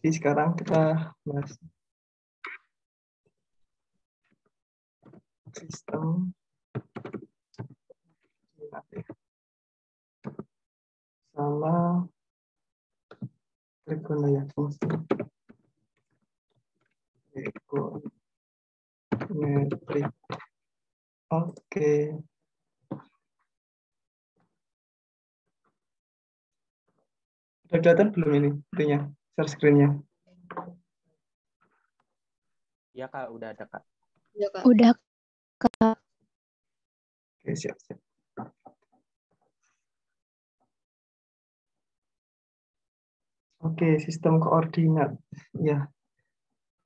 Jadi sekarang kita bahas sistem sama trigonometri. Fungsi trigonometri oke. Udah kelihatan belum ini itunya share screen-nya ya kak udah ada kak Ya, Kak. Udah Kak. oke siap siap Oke, sistem koordinat. Ya.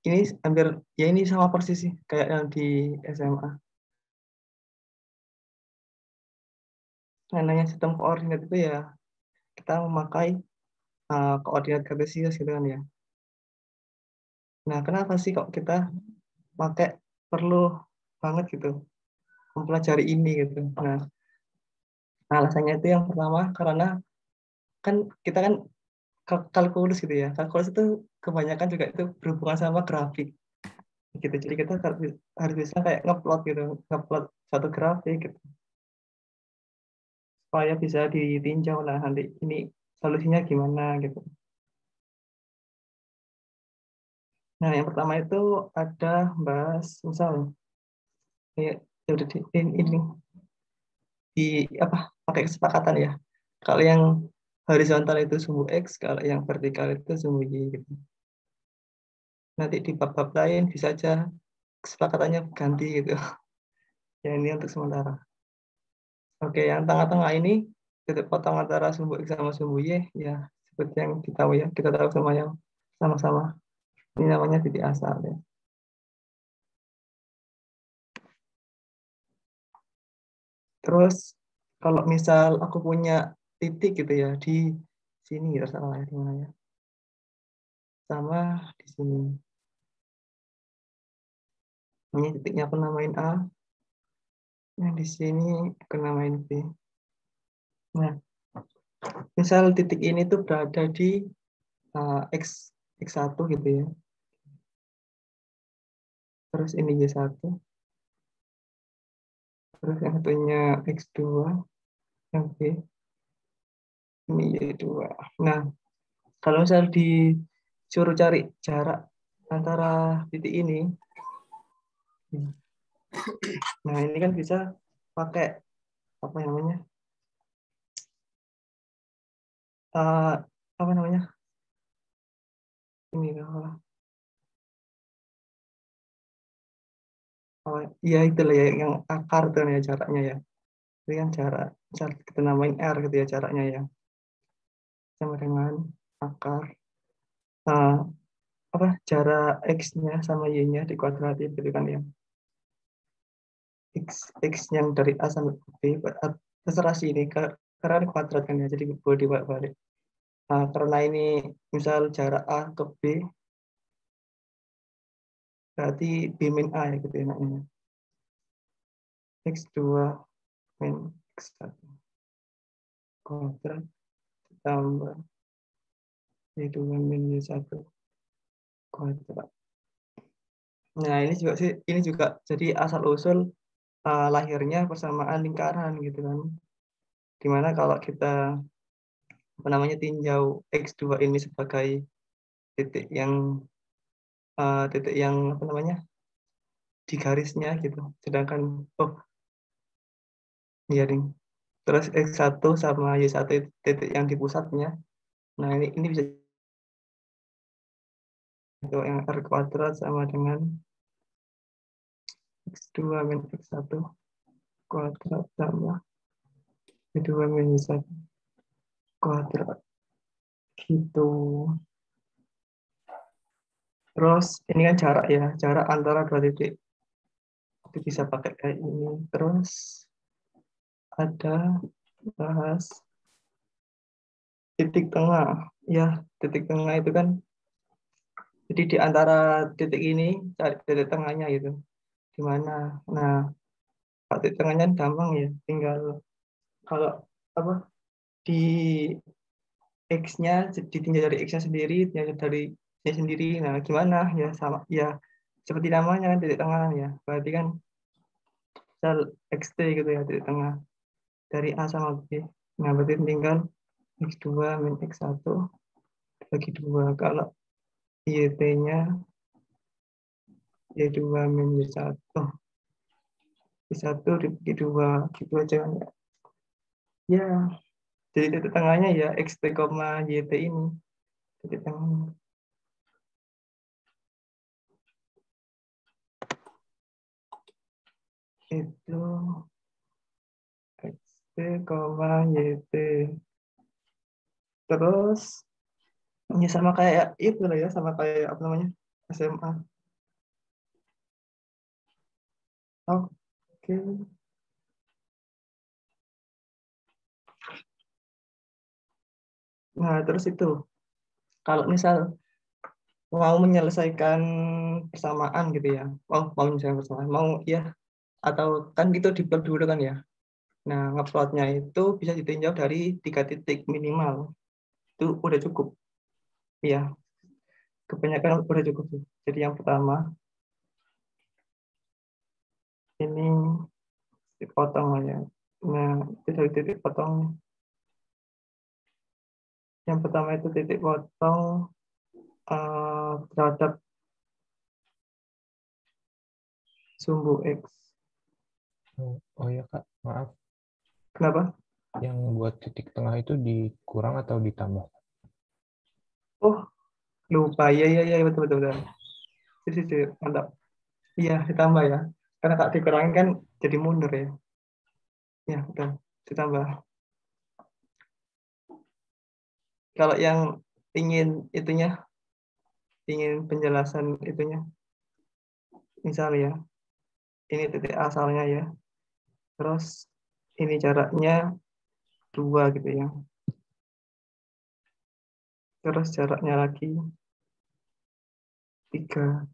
Ini hampir ya ini sama persis sih kayak yang di SMA. Nah, namanya sistem koordinat itu ya kita memakai uh, koordinat kartesius gitu kan ya. Nah, kenapa sih kok kita pakai perlu banget gitu mempelajari ini gitu. Nah, alasannya itu yang pertama karena kan kita kan kal- kalkulus gitu ya. Kalkulus itu kebanyakan juga itu berhubungan sama grafik. Gitu. Jadi kita harus bisa kayak ngeplot gitu, ngeplot satu grafik gitu. Supaya bisa ditinjau lah nanti ini solusinya gimana gitu. Nah, yang pertama itu ada bahas misal ya, ya udah di, ini, ini di apa pakai kesepakatan ya. Kalau yang horizontal itu sumbu X, kalau yang vertikal itu sumbu Y gitu. Nanti di bab-bab lain bisa aja kesepakatannya ganti gitu. Ya ini untuk sementara. Oke, yang tengah-tengah ini titik potong antara sumbu X sama sumbu Y ya seperti yang kita tahu ya, kita tahu semua yang sama-sama. Ini namanya titik asal ya. Terus kalau misal aku punya titik gitu ya di sini terserah ya di mana ya. Sama di sini. Ini titiknya aku namain A. Yang di sini aku namain B. Nah, misal titik ini tuh berada di uh, X X1 gitu ya. Terus ini Y1. Terus yang satunya X2, yang B. Ini Y2. Nah, kalau misal disuruh cari jarak antara titik ini, nah ini kan bisa pakai apa namanya? Uh, apa namanya? Ini kalau Oh, iya itu lah ya, yang akar itu ya jaraknya ya. Itu yang jarak, jarak kita namain R gitu ya jaraknya ya. Sama dengan akar. Nah, apa jarak X-nya sama Y-nya dikuadratin gitu kan ya. X, X yang dari A sampai B, terserah ini, karena kuadrat kan ya, jadi boleh dibalik-balik. Nah, karena ini misal jarak A ke B, berarti B min A ya gitu enaknya. X2 min X1 kuadrat ditambah Y2 min Y1 kuadrat. Nah, ini juga sih ini juga jadi asal usul uh, lahirnya persamaan lingkaran gitu kan. Di mana kalau kita apa namanya tinjau X2 ini sebagai titik yang uh, titik yang apa namanya di garisnya gitu. Sedangkan oh iya ding. Terus x1 sama y1 itu titik yang di pusatnya. Nah ini ini bisa itu yang r kuadrat sama dengan x2 min x1 kuadrat sama y2 min y1 kuadrat gitu Terus ini kan jarak ya, jarak antara dua titik. Itu bisa pakai kayak ini. Terus ada bahas titik tengah. Ya, titik tengah itu kan jadi di antara titik ini cari titik tengahnya gitu. Di mana? Nah, titik tengahnya gampang ya, tinggal kalau apa di X-nya ditinjau dari X-nya sendiri, ditinjau dari ya sendiri. Nah, gimana? Ya sama ya seperti namanya kan titik tengah ya. Berarti kan sel XT gitu ya titik tengah dari A sama B. Nah, berarti tinggal X2 min X1 bagi 2. Kalau YT-nya Y2 min Y1. Y1 dibagi 2. Gitu aja kan ya. Ya, jadi titik tengahnya ya XT, YT ini. Titik tengahnya. Itu XT, YT. Terus ini sama kayak itu lah ya, sama kayak apa namanya SMA. Oke. Okay. Nah, terus itu. Kalau misal mau menyelesaikan persamaan gitu ya. Oh, mau menyelesaikan persamaan. Mau ya atau kan itu diplot dulu kan ya. Nah, ngeplotnya itu bisa ditinjau dari tiga titik minimal. Itu udah cukup. Iya. Kebanyakan udah cukup. Jadi yang pertama ini titik potong ya. Nah, itu dari titik potong yang pertama itu titik potong uh, terhadap sumbu X. Oh, oh ya kak, maaf. Kenapa? Yang buat titik tengah itu dikurang atau ditambah? Oh, lupa. Iya, iya, iya, betul, betul, betul. Sisi, sisi, mantap. Iya, ditambah ya. Karena kak dikurangin kan jadi mundur ya. Ya, betul. Ditambah. Kalau yang ingin itunya, ingin penjelasan itunya, misalnya ya, ini titik asalnya ya, terus ini jaraknya dua gitu ya, terus jaraknya lagi tiga,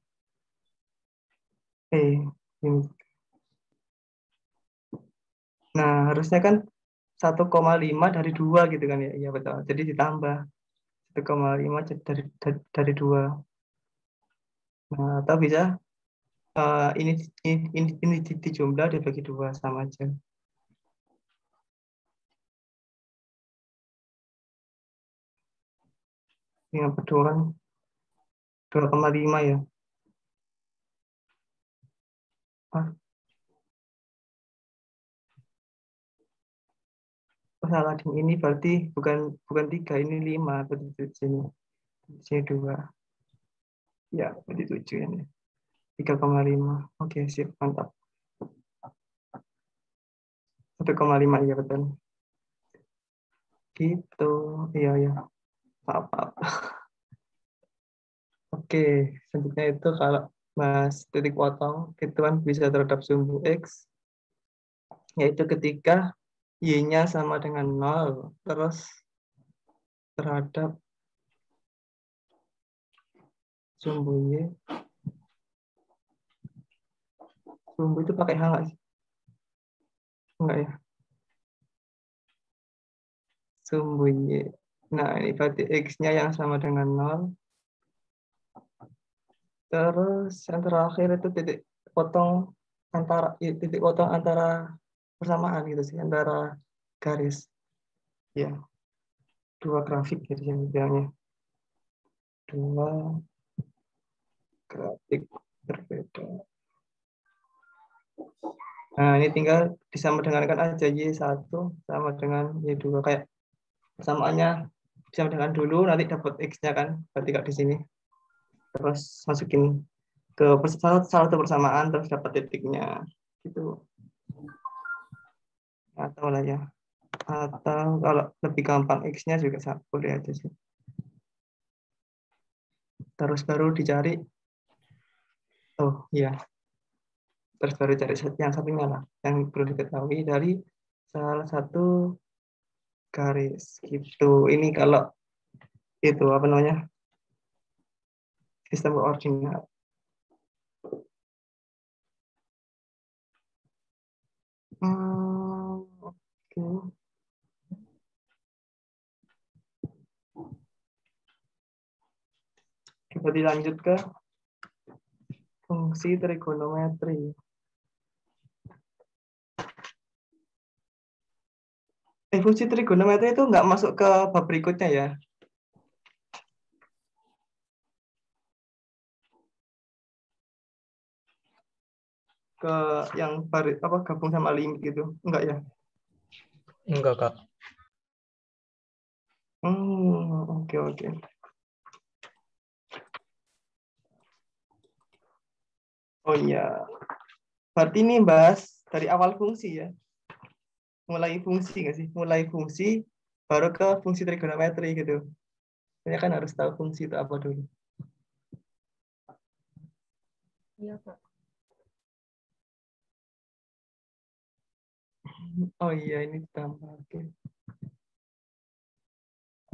eh ini. Nah harusnya kan 1,5 dari dua gitu kan ya, iya betul. Jadi ditambah 1,5 dari dari, dari dua. Nah, atau bisa uh, ini ini ini, ini dijumlah dibagi dua sama aja. Ini apa dua 2,5 ya. Ah, salah di ini berarti bukan bukan tiga ini lima. Berarti di sini di sini dua. Ya berarti tujuh ini. Tiga koma lima. Oke sip mantap. Satu koma lima iya betul. Gitu. Iya ya maaf, maaf. oke selanjutnya itu kalau mas titik potong itu kan bisa terhadap sumbu x yaitu ketika Y-nya sama dengan 0, terus terhadap sumbu Y. Sumbu itu pakai H nggak? Enggak ya? Sumbu Y. Nah, ini berarti X-nya yang sama dengan 0. Terus yang terakhir itu titik potong antara titik potong antara persamaan gitu sih antara garis ya dua grafik jadi yang bilangnya dua grafik berbeda. Nah ini tinggal disama dengankan aja y1 sama dengan y2 kayak persamaannya sama dengan dulu nanti dapat x-nya kan berarti di sini. Terus masukin ke salah satu persamaan terus dapat titiknya gitu atau lah ya. Atau kalau lebih gampang x-nya juga boleh aja sih. Terus baru dicari. Oh iya. Terus baru cari yang satunya lah yang perlu diketahui dari salah satu garis gitu. Ini kalau itu apa namanya? Sistem koordinat hmm. Oke. berarti lanjut ke fungsi trigonometri. Eh, fungsi trigonometri itu nggak masuk ke bab berikutnya ya. Ke yang baru apa gabung sama limit gitu. Enggak ya? Enggak, Kak. Hmm, oke oke. Oh iya. Berarti ini bahas dari awal fungsi ya. Mulai fungsi nggak sih? Mulai fungsi baru ke fungsi trigonometri gitu. Saya kan harus tahu fungsi itu apa dulu. Iya, Kak. Oh iya, ini ditambah. Oke.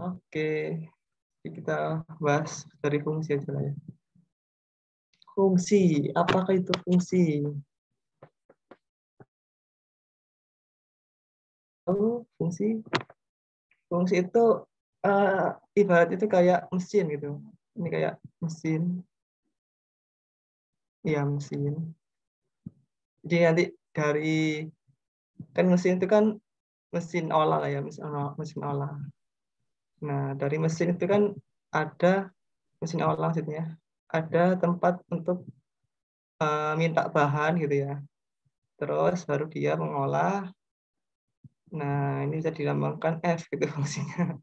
Oke. Jadi kita bahas dari fungsi aja lah ya. Fungsi, apakah itu fungsi? Oh, fungsi. Fungsi itu uh, ibarat itu kayak mesin gitu. Ini kayak mesin. Iya, mesin. Jadi nanti dari kan mesin itu kan mesin olah lah ya, mesin olah, mesin olah. Nah, dari mesin itu kan ada mesin olah maksudnya, ada tempat untuk uh, minta bahan gitu ya. Terus baru dia mengolah. Nah, ini bisa dilambangkan F gitu fungsinya.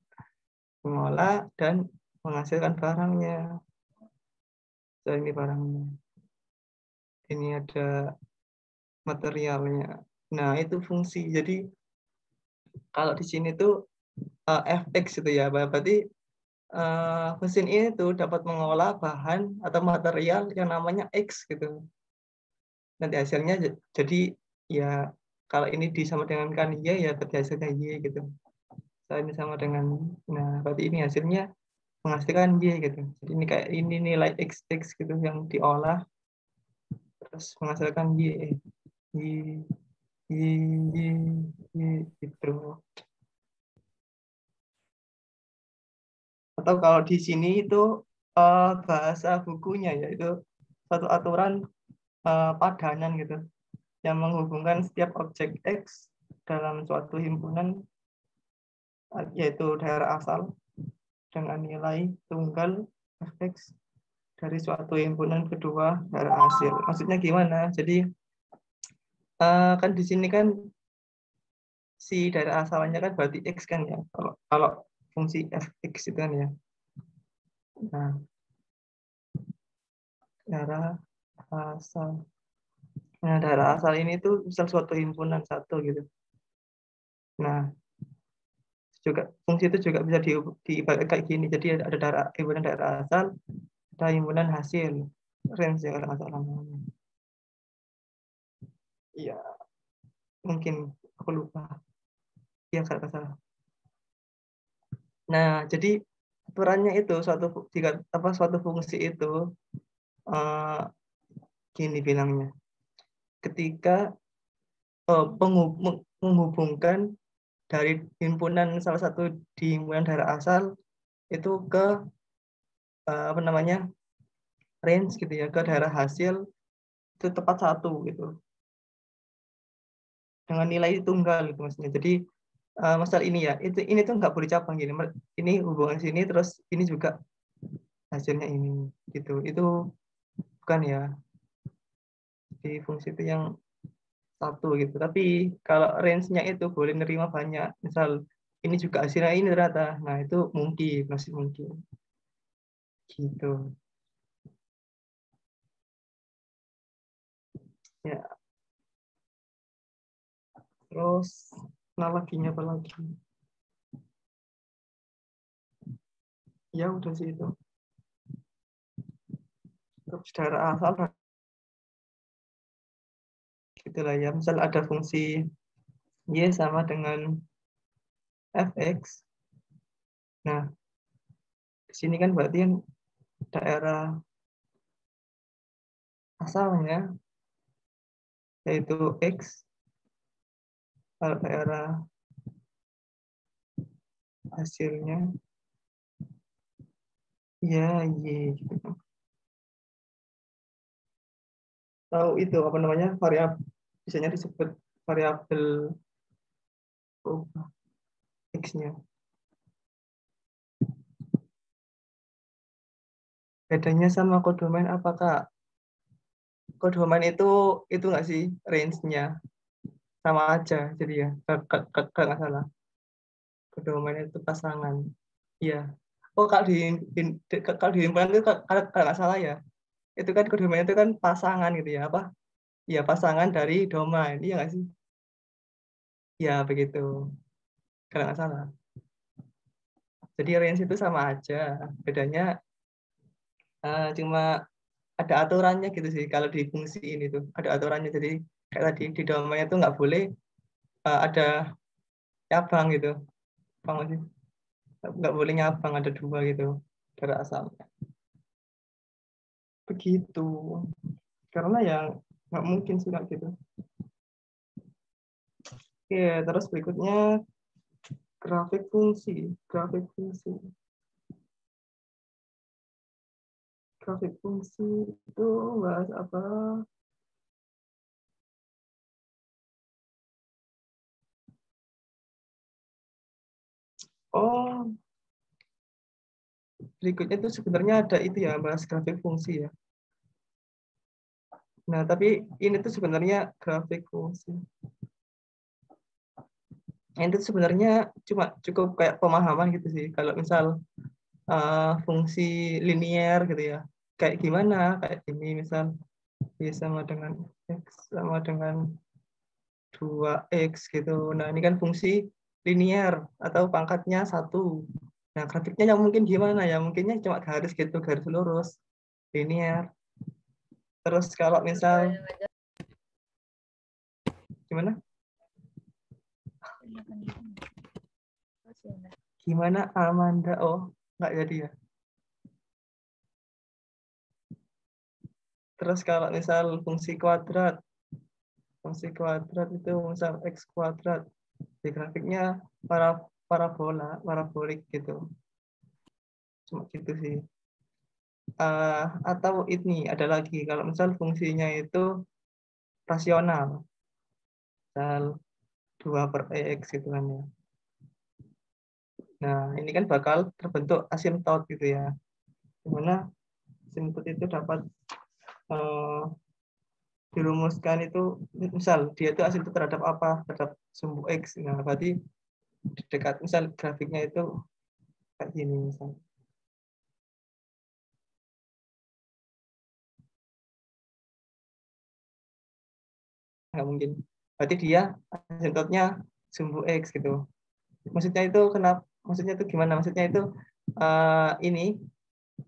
Mengolah dan menghasilkan barangnya. So, ini barangnya. Ini ada materialnya. Nah, itu fungsi. Jadi kalau di sini tuh uh, fx itu ya, berarti uh, mesin ini tuh dapat mengolah bahan atau material yang namanya x gitu. Nanti hasilnya jadi ya kalau ini disama dengan kan y ya berarti hasilnya y gitu. So, ini sama dengan nah berarti ini hasilnya menghasilkan y gitu. Jadi ini kayak ini nilai x x gitu yang diolah terus menghasilkan y y gitu. Atau kalau di sini itu uh, bahasa bukunya yaitu satu aturan uh, padanan gitu yang menghubungkan setiap objek X dalam suatu himpunan yaitu daerah asal dengan nilai tunggal fx dari suatu himpunan kedua daerah hasil. Maksudnya gimana? Jadi uh, kan di sini kan si daerah asalnya kan berarti x kan ya. Kalau kalau fungsi fx itu kan ya. Nah, daerah asal. Nah, daerah asal ini tuh misal suatu himpunan satu gitu. Nah, juga fungsi itu juga bisa di, diibaratkan kayak gini. Jadi ada daerah himpunan daerah asal, ada himpunan hasil, range ya kalau asal namanya. Iya, mungkin aku lupa. Iya kalau salah. Nah, jadi aturannya itu suatu jika apa suatu fungsi itu uh, gini bilangnya ketika uh, menghubungkan dari himpunan salah satu di himpunan daerah asal itu ke uh, apa namanya range gitu ya ke daerah hasil itu tepat satu gitu dengan nilai tunggal gitu maksudnya jadi uh, masalah ini ya itu ini tuh nggak boleh cabang gini ini hubungan sini terus ini juga hasilnya ini gitu itu bukan ya di fungsi itu yang satu gitu. Tapi kalau range-nya itu boleh nerima banyak. Misal ini juga hasilnya ini ternyata. Nah, itu mungkin, masih mungkin. Gitu. Ya. Terus analoginya apa lagi? Ya udah sih itu. Terus daerah asal itulah ya misal ada fungsi y sama dengan fx nah di sini kan berarti daerah asalnya yaitu x daerah hasilnya ya y gitu kan. Tahu itu apa namanya variabel biasanya disebut variabel oh, x-nya. Bedanya sama kodomain apa kak? Kodomain itu itu nggak sih range-nya sama aja jadi ya kalau nggak salah kodomain itu pasangan. Iya. Oh kalau di, kalau di himpunan itu kalau nggak salah ya. Itu kan kodomain itu kan pasangan gitu ya apa? Ya pasangan dari domain iya nggak sih? Ya begitu. Kalau nggak salah jadi range itu sama aja. Bedanya uh, cuma ada aturannya gitu sih kalau di fungsi ini tuh ada aturannya jadi kayak tadi di domain itu nggak boleh uh, ada cabang gitu. Bang sih? Nggak boleh nyabang ada dua gitu dari asalnya. Begitu. Karena yang nggak mungkin sih nggak gitu. Oke terus berikutnya grafik fungsi grafik fungsi. Grafik fungsi itu bahas apa Oh, berikutnya itu sebenarnya ada itu ya, bahas grafik fungsi ya. Nah, tapi ini tuh sebenarnya grafik fungsi. Ini tuh sebenarnya cuma cukup kayak pemahaman gitu sih. Kalau misal uh, fungsi linier gitu ya, kayak gimana? Kayak ini misal y sama dengan x sama dengan 2x gitu. Nah, ini kan fungsi linier atau pangkatnya satu. Nah, grafiknya yang mungkin gimana ya? Mungkinnya cuma garis gitu, garis lurus, linier. Terus kalau misal gimana? Gimana Amanda? Oh, nggak jadi ya. Terus kalau misal fungsi kuadrat, fungsi kuadrat itu misal x kuadrat, di grafiknya para parabola, parabolik gitu. Cuma gitu sih. Uh, atau ini ada lagi kalau misal fungsinya itu rasional. Misal 2 per x gitu kan ya. Nah, ini kan bakal terbentuk asimtot gitu ya. Di mana asimtot itu dapat uh, dirumuskan itu misal dia itu asimtot terhadap apa? Terhadap sumbu X. Nah, berarti dekat misal grafiknya itu kayak gini misal. Nggak mungkin. Berarti dia asimtotnya sumbu X gitu. Maksudnya itu kenapa? Maksudnya itu gimana? Maksudnya itu uh, ini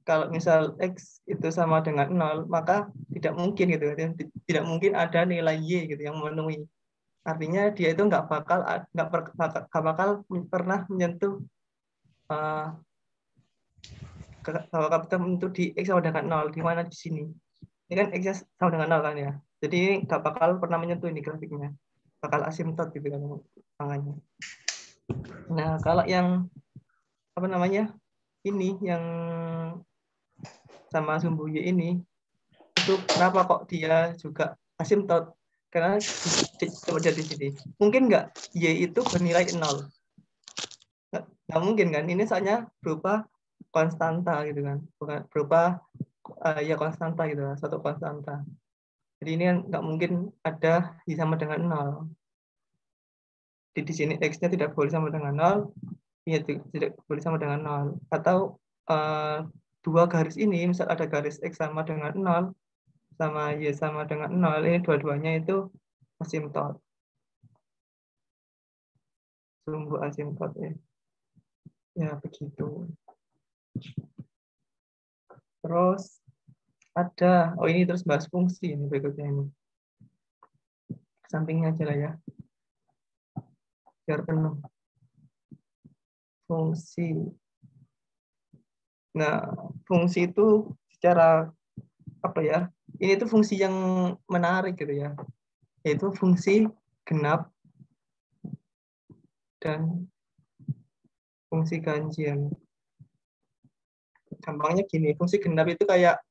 kalau misal X itu sama dengan nol, maka tidak mungkin gitu. Tidak mungkin ada nilai Y gitu yang memenuhi. Artinya dia itu nggak bakal nggak nggak bakal pernah menyentuh uh, kalau kapital itu di x sama dengan nol. Di mana? Di sini. Ini kan x sama dengan nol kan ya? Jadi nggak bakal pernah menyentuh ini grafiknya. Bakal asimtot gitu kan tangannya. Nah kalau yang apa namanya ini yang sama sumbu y ini itu kenapa kok dia juga asimtot karena coba jadi sini. Mungkin nggak y itu bernilai nol. Nggak mungkin kan? Ini soalnya berupa konstanta gitu kan? Bukan berupa uh, ya konstanta gitu lah satu konstanta. Jadi ini kan nggak mungkin ada y sama dengan nol. Di, di sini x-nya tidak boleh sama dengan nol ya tidak boleh sama dengan nol atau uh, dua garis ini misal ada garis x sama dengan nol sama Y sama dengan 0, ini dua-duanya itu asimtot. Sumbu asimtot ya. Ya, begitu. Terus ada, oh ini terus bahas fungsi ini berikutnya ini. Sampingnya aja lah ya. Biar penuh. Fungsi. Nah, fungsi itu secara apa ya ini tuh fungsi yang menarik gitu ya yaitu fungsi genap dan fungsi ganjian gampangnya gini, fungsi genap itu kayak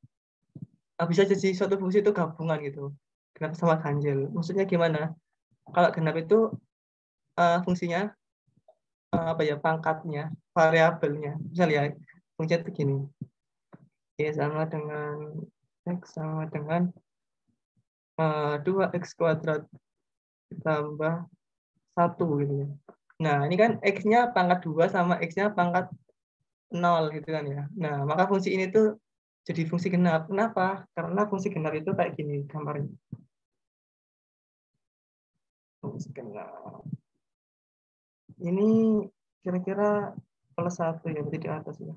ah, bisa jadi suatu fungsi itu gabungan gitu. Genap sama ganjil. Maksudnya gimana? Kalau genap itu uh, fungsinya apa ya pangkatnya, variabelnya. Misal ya, fungsi itu gini. Y sama dengan X sama dengan uh, 2X kuadrat ditambah satu gitu ya. Nah, ini kan X-nya pangkat 2 sama X-nya pangkat 0 gitu kan ya. Nah, maka fungsi ini tuh jadi fungsi genap. Kenapa? Karena fungsi genap itu kayak gini gambarnya. Fungsi genap. Ini kira-kira plus satu ya, berarti di atas ya.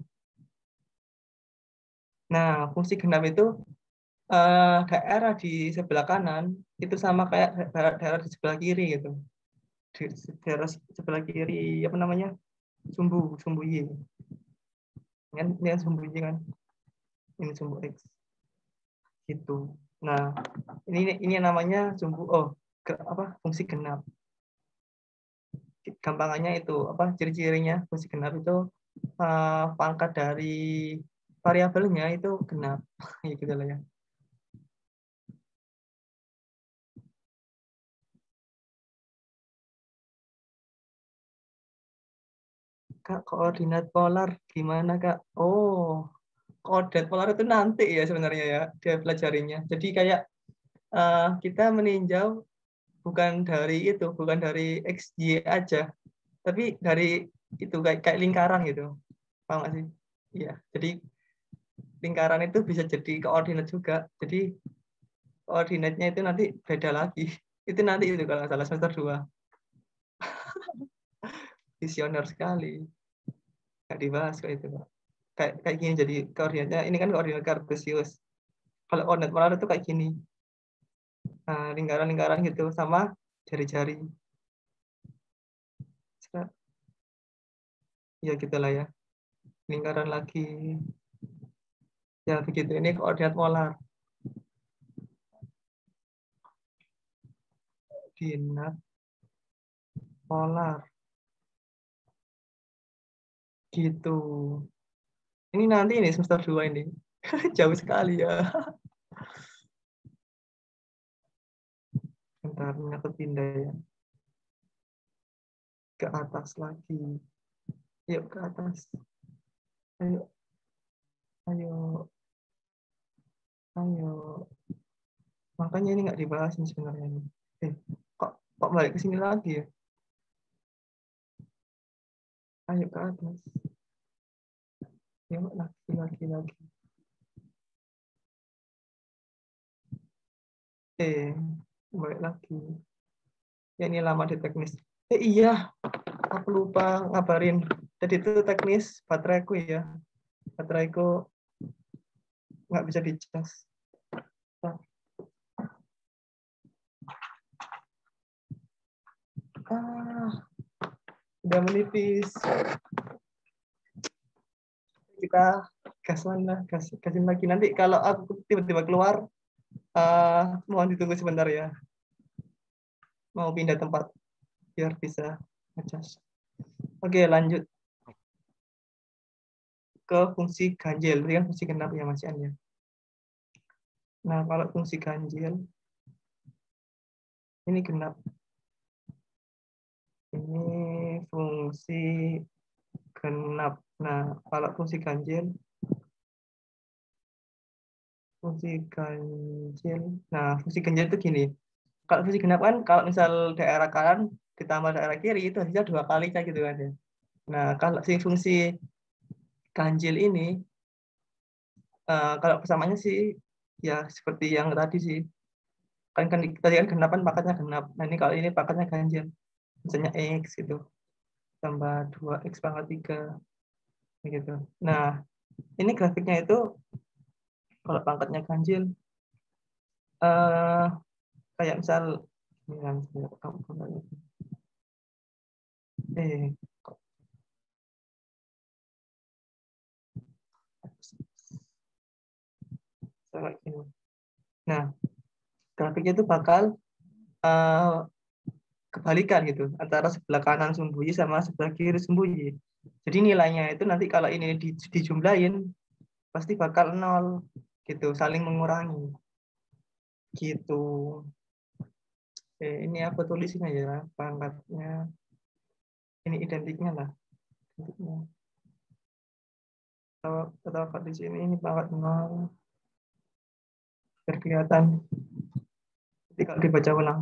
Nah, fungsi genap itu uh, daerah di sebelah kanan itu sama kayak daerah, daerah di sebelah kiri gitu. Di daerah sebelah kiri apa namanya? sumbu sumbu y. Kan ini kan sumbu y kan. Ini sumbu x. Gitu. Nah, ini ini namanya sumbu oh apa fungsi genap. Gampangannya itu apa ciri-cirinya fungsi genap itu uh, pangkat dari variabelnya itu genap ya gitu lah ya Kak, koordinat polar gimana, Kak? Oh, koordinat polar itu nanti ya sebenarnya ya, dia pelajarinya. Jadi kayak uh, kita meninjau bukan dari itu, bukan dari X, Y aja, tapi dari itu kayak, kayak lingkaran gitu. Paham nggak sih? Iya, jadi lingkaran itu bisa jadi koordinat juga. Jadi koordinatnya itu nanti beda lagi. Itu nanti itu kalau salah semester 2. Visioner sekali. Nggak dibahas kok itu. Kayak, kayak gini jadi koordinatnya. Ini kan koordinat kartesius. Kalau koordinat polar itu kayak gini. Nah, lingkaran-lingkaran gitu sama jari-jari. Ya gitulah ya. Lingkaran lagi. Ya begitu, ini koordinat polar. Koordinat polar. Gitu. Ini nanti ini semester 2 ini. Jauh sekali ya. Bentar, aku pindah ya. Ke atas lagi. Yuk ke atas. Ayo. Ayo. Ayo. Makanya ini nggak dibahas ini sebenarnya ini. Eh, kok kok balik ke sini lagi ya? Ayo ke atas. Yuk lagi lagi lagi. Eh, balik lagi. Ya ini lama di teknis. Eh iya, aku lupa ngabarin. Jadi itu teknis bateraiku ya. Bateraiku nggak bisa dicas. Ah, udah menipis. Kita gas lah, gas, gasin lagi. Nanti kalau aku tiba-tiba keluar, uh, mohon ditunggu sebentar ya. Mau pindah tempat biar bisa ngecas. Oke, lanjut ke fungsi ganjil. Ini kan fungsi genap ya Mas Ian ya. Nah, kalau fungsi ganjil, ini genap. Ini fungsi genap. Nah, kalau fungsi ganjil, fungsi ganjil. Nah, fungsi ganjil itu gini. Kalau fungsi genap kan, kalau misal daerah kanan ditambah daerah kiri, itu hasilnya dua kali kayak gitu kan ya. Nah, kalau si fungsi ganjil ini, uh, kalau kesamaannya sih, ya seperti yang tadi sih. Kan, kan tadi kan genapan pakatnya genap. Nah, ini kalau ini pakatnya ganjil misalnya X gitu tambah 2X pangkat 3 gitu. Nah, ini grafiknya itu kalau pangkatnya ganjil uh, kayak misal kan eh Nah, grafiknya itu bakal uh, kebalikan gitu antara sebelah kanan sembunyi sama sebelah kiri sembunyi. Jadi nilainya itu nanti kalau ini di, dijumlahin pasti bakal nol gitu, saling mengurangi. Gitu. Oke, ini aku tulisin aja lah pangkatnya. Ini identiknya lah. Identiknya. Atau, atau di sini ini pangkat nol. Biar kelihatan. Jadi kalau dibaca ulang.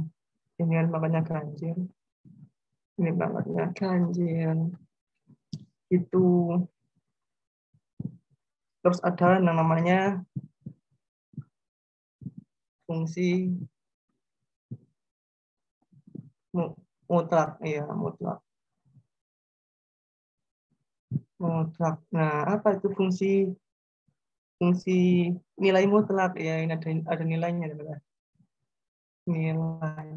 Ini kan makanya ganjil. Ini pangkatnya ganjil. Itu. Terus ada yang namanya fungsi mutlak iya mutlak. Mutlak. Nah apa itu fungsi fungsi nilai mutlak? Ya ini ada ada nilainya teman nilai.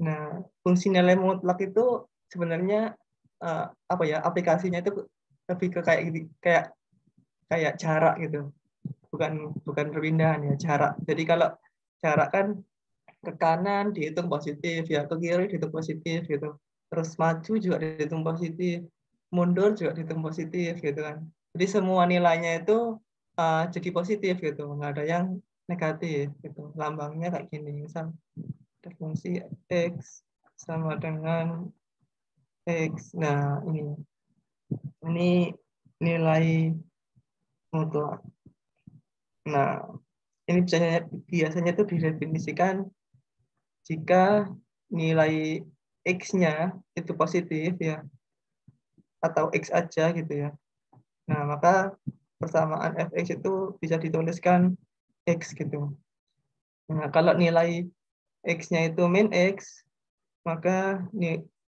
Nah fungsi nilai mutlak itu sebenarnya uh, apa ya aplikasinya itu lebih ke kayak kayak kayak jarak gitu bukan bukan perpindahan ya jarak. Jadi kalau jarak kan ke kanan dihitung positif ya ke kiri dihitung positif gitu. Terus maju juga dihitung positif mundur juga dihitung positif gitu kan. Jadi semua nilainya itu uh, jadi positif gitu. Nggak ada yang negatif gitu. Lambangnya kayak gini misal ada fungsi x sama dengan x. Nah ini. Ini nilai mutlak nah ini biasanya biasanya itu didefinisikan jika nilai X-nya itu positif ya, atau X aja gitu ya. Nah, maka persamaan fx itu bisa dituliskan X gitu. Nah, kalau nilai X-nya itu min X, maka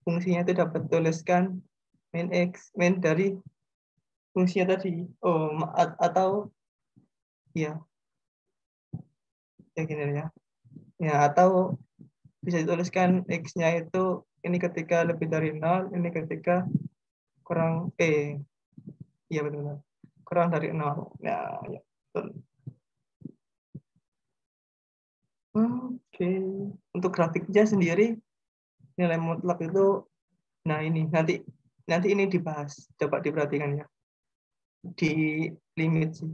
fungsinya itu dapat tuliskan min X, min dari fungsinya tadi. Oh, atau ya, ya gini ya. Ya, atau bisa dituliskan X-nya itu ini ketika lebih dari 0, ini ketika kurang E. Iya betul. Kurang dari 0. Ya, ya betul. Oke. Untuk grafiknya sendiri nilai mutlak itu nah ini nanti nanti ini dibahas. Coba diperhatikan ya. Di limit sih.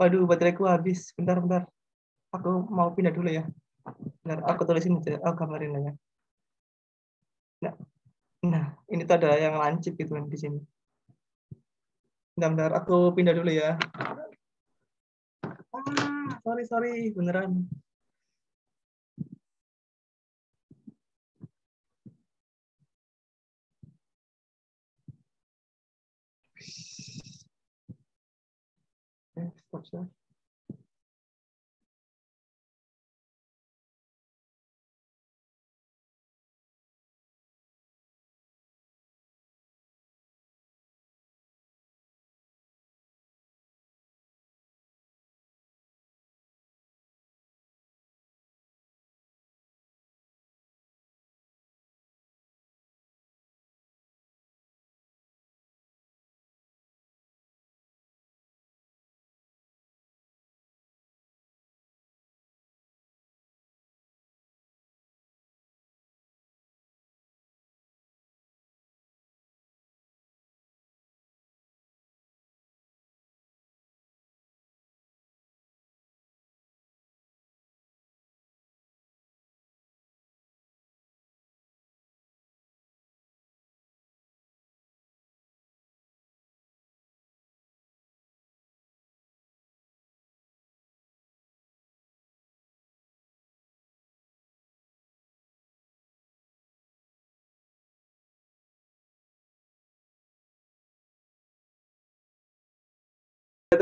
Waduh, bateraiku habis. Bentar, bentar. Aku mau pindah dulu ya. Benar, aku tulisin aja, aku gambarin aja. Nah, nah, ini tuh ada yang lancip gitu kan di sini. Bentar, bentar, aku pindah dulu ya. Ah, sorry, sorry, beneran. Eh, stop,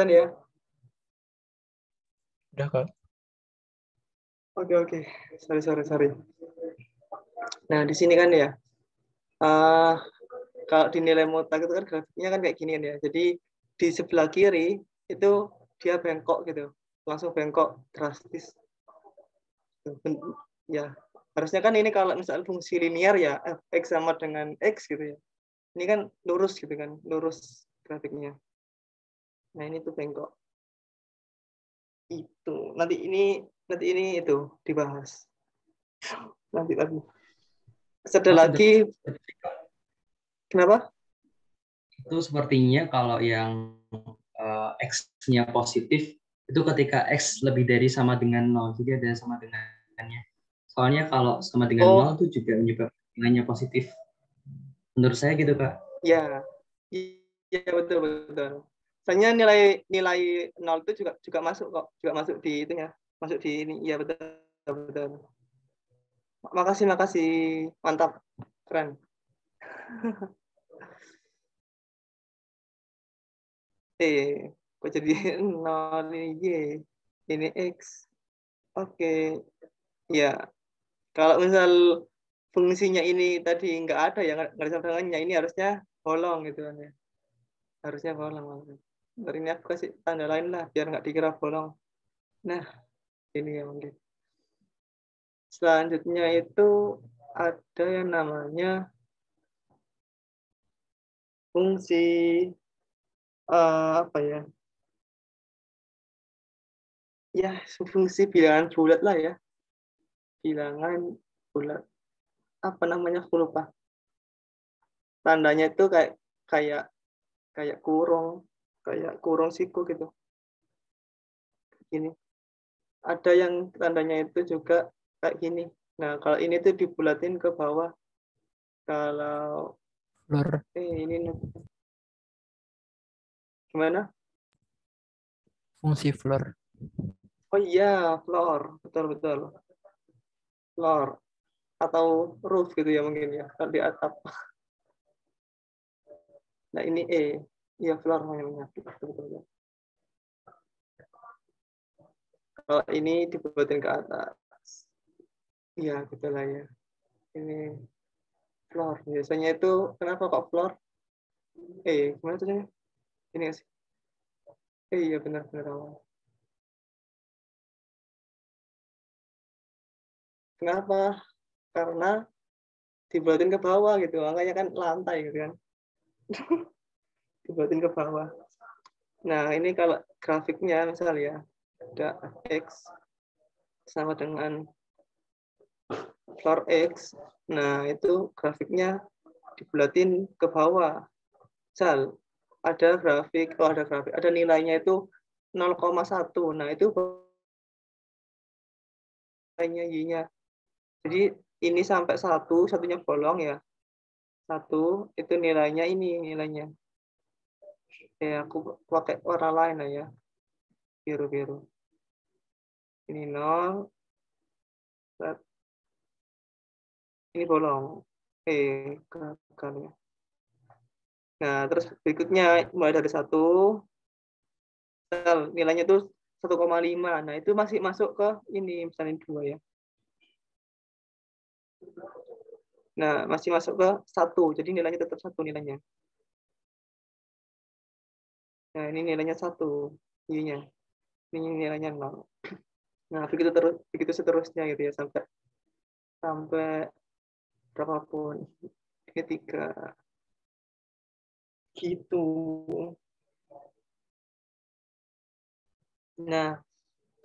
kelihatan ya? Udah, Kak. Oke, oke. Sorry, sorry, sorry. Nah, di sini kan ya, uh, kalau dinilai mutlak itu kan grafiknya kan kayak gini ya. Jadi di sebelah kiri itu dia bengkok gitu, langsung bengkok drastis. Ya, harusnya kan ini kalau misalnya fungsi linear ya f(x) sama dengan x gitu ya. Ini kan lurus gitu kan, lurus grafiknya. Nah ini tuh bengkok. Itu nanti ini nanti ini itu dibahas. Nanti lagi. Ada lagi. Kenapa? itu sepertinya kalau yang uh, x-nya positif itu ketika x lebih dari sama dengan nol jadi ada sama dengannya soalnya kalau sama dengan Oh. nol itu juga menyebabkan nilainya positif menurut saya gitu kak Ya, iya betul betul. Soalnya nilai nilai nol itu juga juga masuk kok, juga masuk di itunya, masuk di ini. Iya betul betul. Makasih makasih, mantap, keren. eh, kok jadi nol ini y, ini x. Oke, ya. Kalau misal fungsinya ini tadi nggak ada ya nggak ada ini harusnya bolong gitu kan ya harusnya bolong Bentar, ini aku kasih tanda lain lah biar nggak dikira bolong. Nah ini ya mungkin. Selanjutnya itu ada yang namanya fungsi eh, apa ya? Ya fungsi bilangan bulat lah ya. Bilangan bulat. Apa namanya? Aku lupa. Tandanya itu kayak kayak kayak kurung kayak kurung siku gitu. Gini ada yang tandanya itu juga kayak gini. Nah kalau ini tuh dibulatin ke bawah. Kalau Floor. eh ini gimana? Fungsi floor. oh iya floor. Betul betul. Floor. Atau roof gitu ya mungkin ya kalau di atap. Nah ini E iya floor namanya betul kalau ini dibuatin ke atas iya gitu lah ya. Ini floor biasanya itu kenapa kok floor? Eh gimana tuh ini sih? Eh iya benar benar awal. Kenapa? Karena dibuatin ke bawah gitu makanya kan lantai gitu kan dibuatin ke bawah. Nah ini kalau grafiknya misal ya ada x sama dengan floor x. Nah itu grafiknya dibulatin ke bawah. Misal ada grafik oh ada grafik ada nilainya itu 0,1 nah itu nilainya y-nya. Jadi ini sampai satu, satunya bolong ya. Satu, itu nilainya ini nilainya. Ya, aku pakai warna lain lah ya. Biru-biru. Ini nol. Ini bolong. Eh, gagal ya. Nah, terus berikutnya mulai dari satu, nilainya itu 1,5. Nah, itu masih masuk ke ini, misalnya dua ya. Nah, masih masuk ke satu, jadi nilainya tetap satu nilainya. Nah, ini nilainya satu, y-nya. Ini nilainya nol. Nah, begitu terus, begitu seterusnya gitu ya sampai sampai berapapun. Tiga. Gitu. Nah,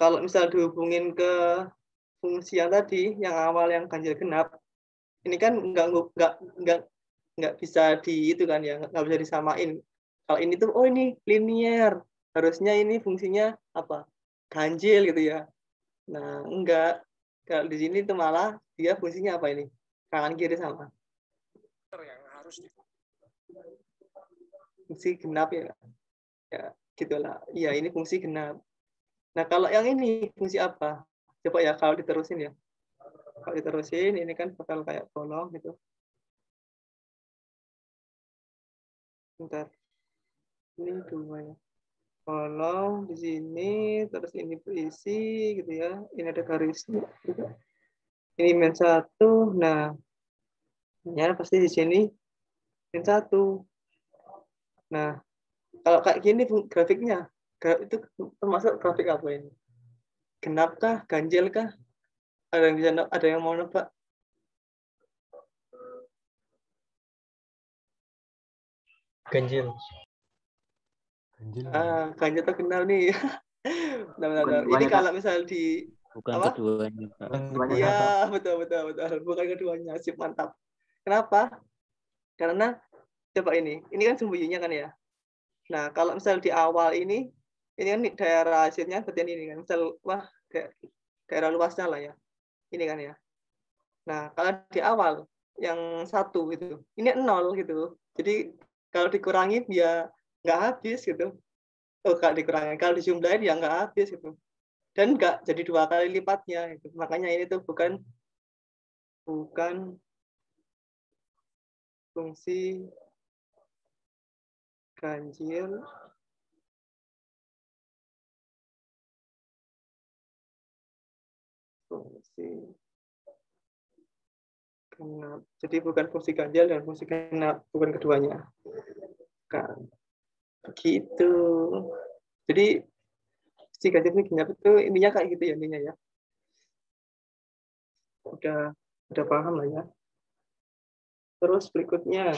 kalau misal dihubungin ke fungsi yang tadi, yang awal yang ganjil genap, ini kan nggak nggak nggak nggak bisa di itu kan ya nggak bisa disamain kalau ini tuh oh ini linear. Harusnya ini fungsinya apa? Ganjil gitu ya. Nah enggak. Kalau di sini tuh malah dia fungsinya apa ini? Kanan kiri sama. Fungsi genap ya. Ya gitulah. Iya ini fungsi genap. Nah kalau yang ini fungsi apa? Coba ya kalau diterusin ya. Kalau diterusin ini kan bakal kayak bolong gitu. Bentar ini dua ya bolong di sini terus ini berisi gitu ya. Ini ada garisnya ini min satu. Nah ya pasti di sini min satu. Nah kalau kayak gini grafiknya itu termasuk grafik apa ini? Genap kah ganjil kah ada yang bisa ada yang mau nebak? Ganjil Ganjil. ah ganjil terkenal nih bentar. ini kalau misal di Bukan Apa? keduanya, Iya, betul betul betul. Bukan keduanya, sip mantap. Kenapa? Karena coba ini. Ini kan sumbu Y-nya kan ya. Nah, kalau misal di awal ini, ini kan daerah hasilnya seperti ini kan. Misal, wah, daerah luasnya lah ya. Ini kan ya. Nah, kalau di awal, yang satu gitu, ini nol gitu. Jadi, kalau dikurangi dia nggak habis gitu. Oh, kalau dikurangi. Kalau dijumlahin ya nggak habis gitu. Dan nggak jadi dua kali lipatnya. Gitu. Makanya ini tuh bukan bukan fungsi ganjil fungsi genap. Jadi bukan fungsi ganjil dan fungsi genap, bukan keduanya. Kan. Begitu. Jadi fungsi ganjil ini genap itu intinya kayak gitu ya intinya ya. Udah udah paham lah ya. Terus berikutnya,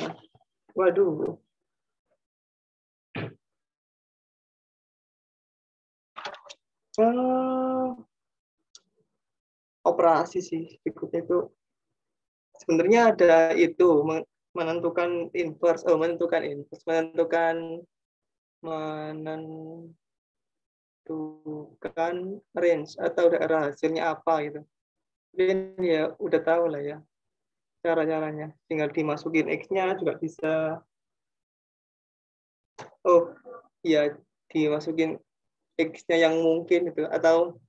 waduh, Hmm, operasi sih berikutnya itu sebenarnya ada itu menentukan inverse oh menentukan inverse menentukan menentukan range atau daerah hasilnya apa gitu. Dan ya udah tahu lah ya cara-caranya. Tinggal dimasukin x-nya juga bisa. Oh iya dimasukin X-nya yang mungkin itu. Atau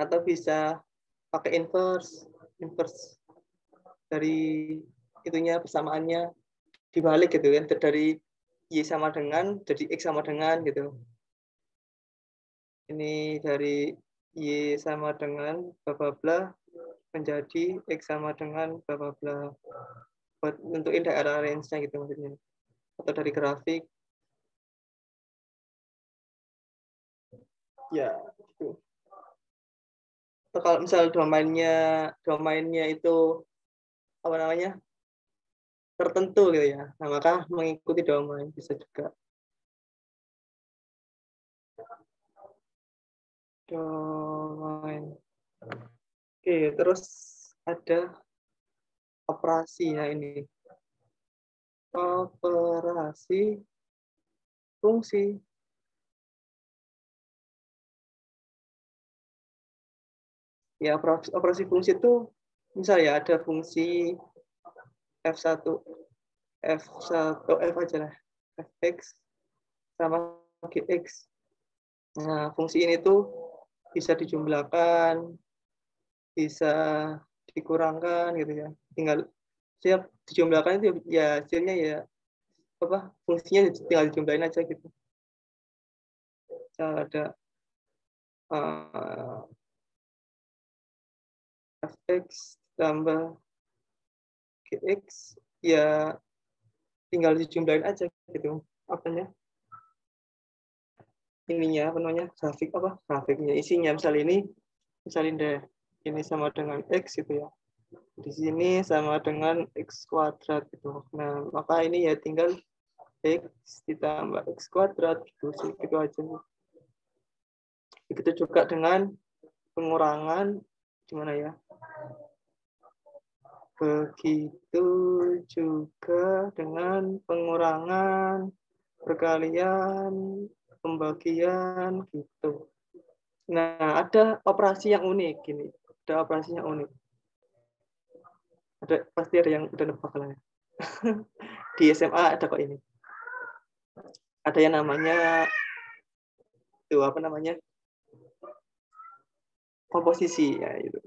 atau bisa pakai inverse inverse dari itunya persamaannya dibalik gitu kan dari y sama dengan jadi x sama dengan gitu. Ini dari y sama dengan bla bla bla menjadi x sama dengan bla bla bla. Buat nentuin daerah range-nya gitu maksudnya. Atau dari grafik. Ya gitu. Atau kalau misal domainnya domainnya itu apa namanya tertentu gitu ya, nah maka mengikuti domain bisa juga. Domain. Oke, terus ada operasi ya ini. Operasi fungsi ya operasi fungsi itu misalnya ya ada fungsi f1 f1 f aja lah. Fx sama gx nah fungsi ini tuh bisa dijumlahkan bisa dikurangkan gitu ya. Tinggal siap dijumlahkan itu ya hasilnya ya apa fungsinya tinggal dijumlahin aja gitu. Ada uh, fx tambah gx ya tinggal dijumlahin aja gitu. Apanya? Ininya apa namanya? Grafik apa? Grafiknya isinya. Misal ini misalnya deh. Ini sama dengan x gitu ya. Di sini sama dengan x kuadrat gitu. Nah maka ini ya tinggal x ditambah x kuadrat gitu. Sih gitu aja. Begitu juga dengan pengurangan gimana ya Begitu juga dengan pengurangan, perkalian, pembagian gitu. Nah, ada operasi yang unik ini. Ada operasi yang unik. Ada pasti ada yang udah nebak lah. Ya. Di SMA ada kok ini. Ada yang namanya itu apa namanya? komposisi ya itu.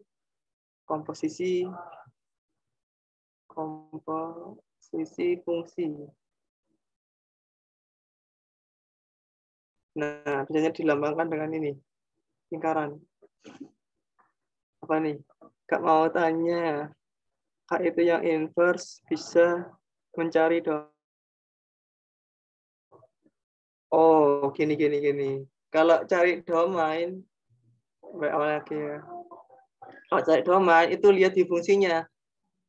Komposisi komposisi fungsi. Nah, biasanya dilambangkan dengan ini, lingkaran. Apa nih? Gak mau tanya, Kak itu yang inverse bisa mencari dong. Oh, gini, gini, gini. Kalau cari domain, baik lagi ya. Kalau cari domain, itu lihat di fungsinya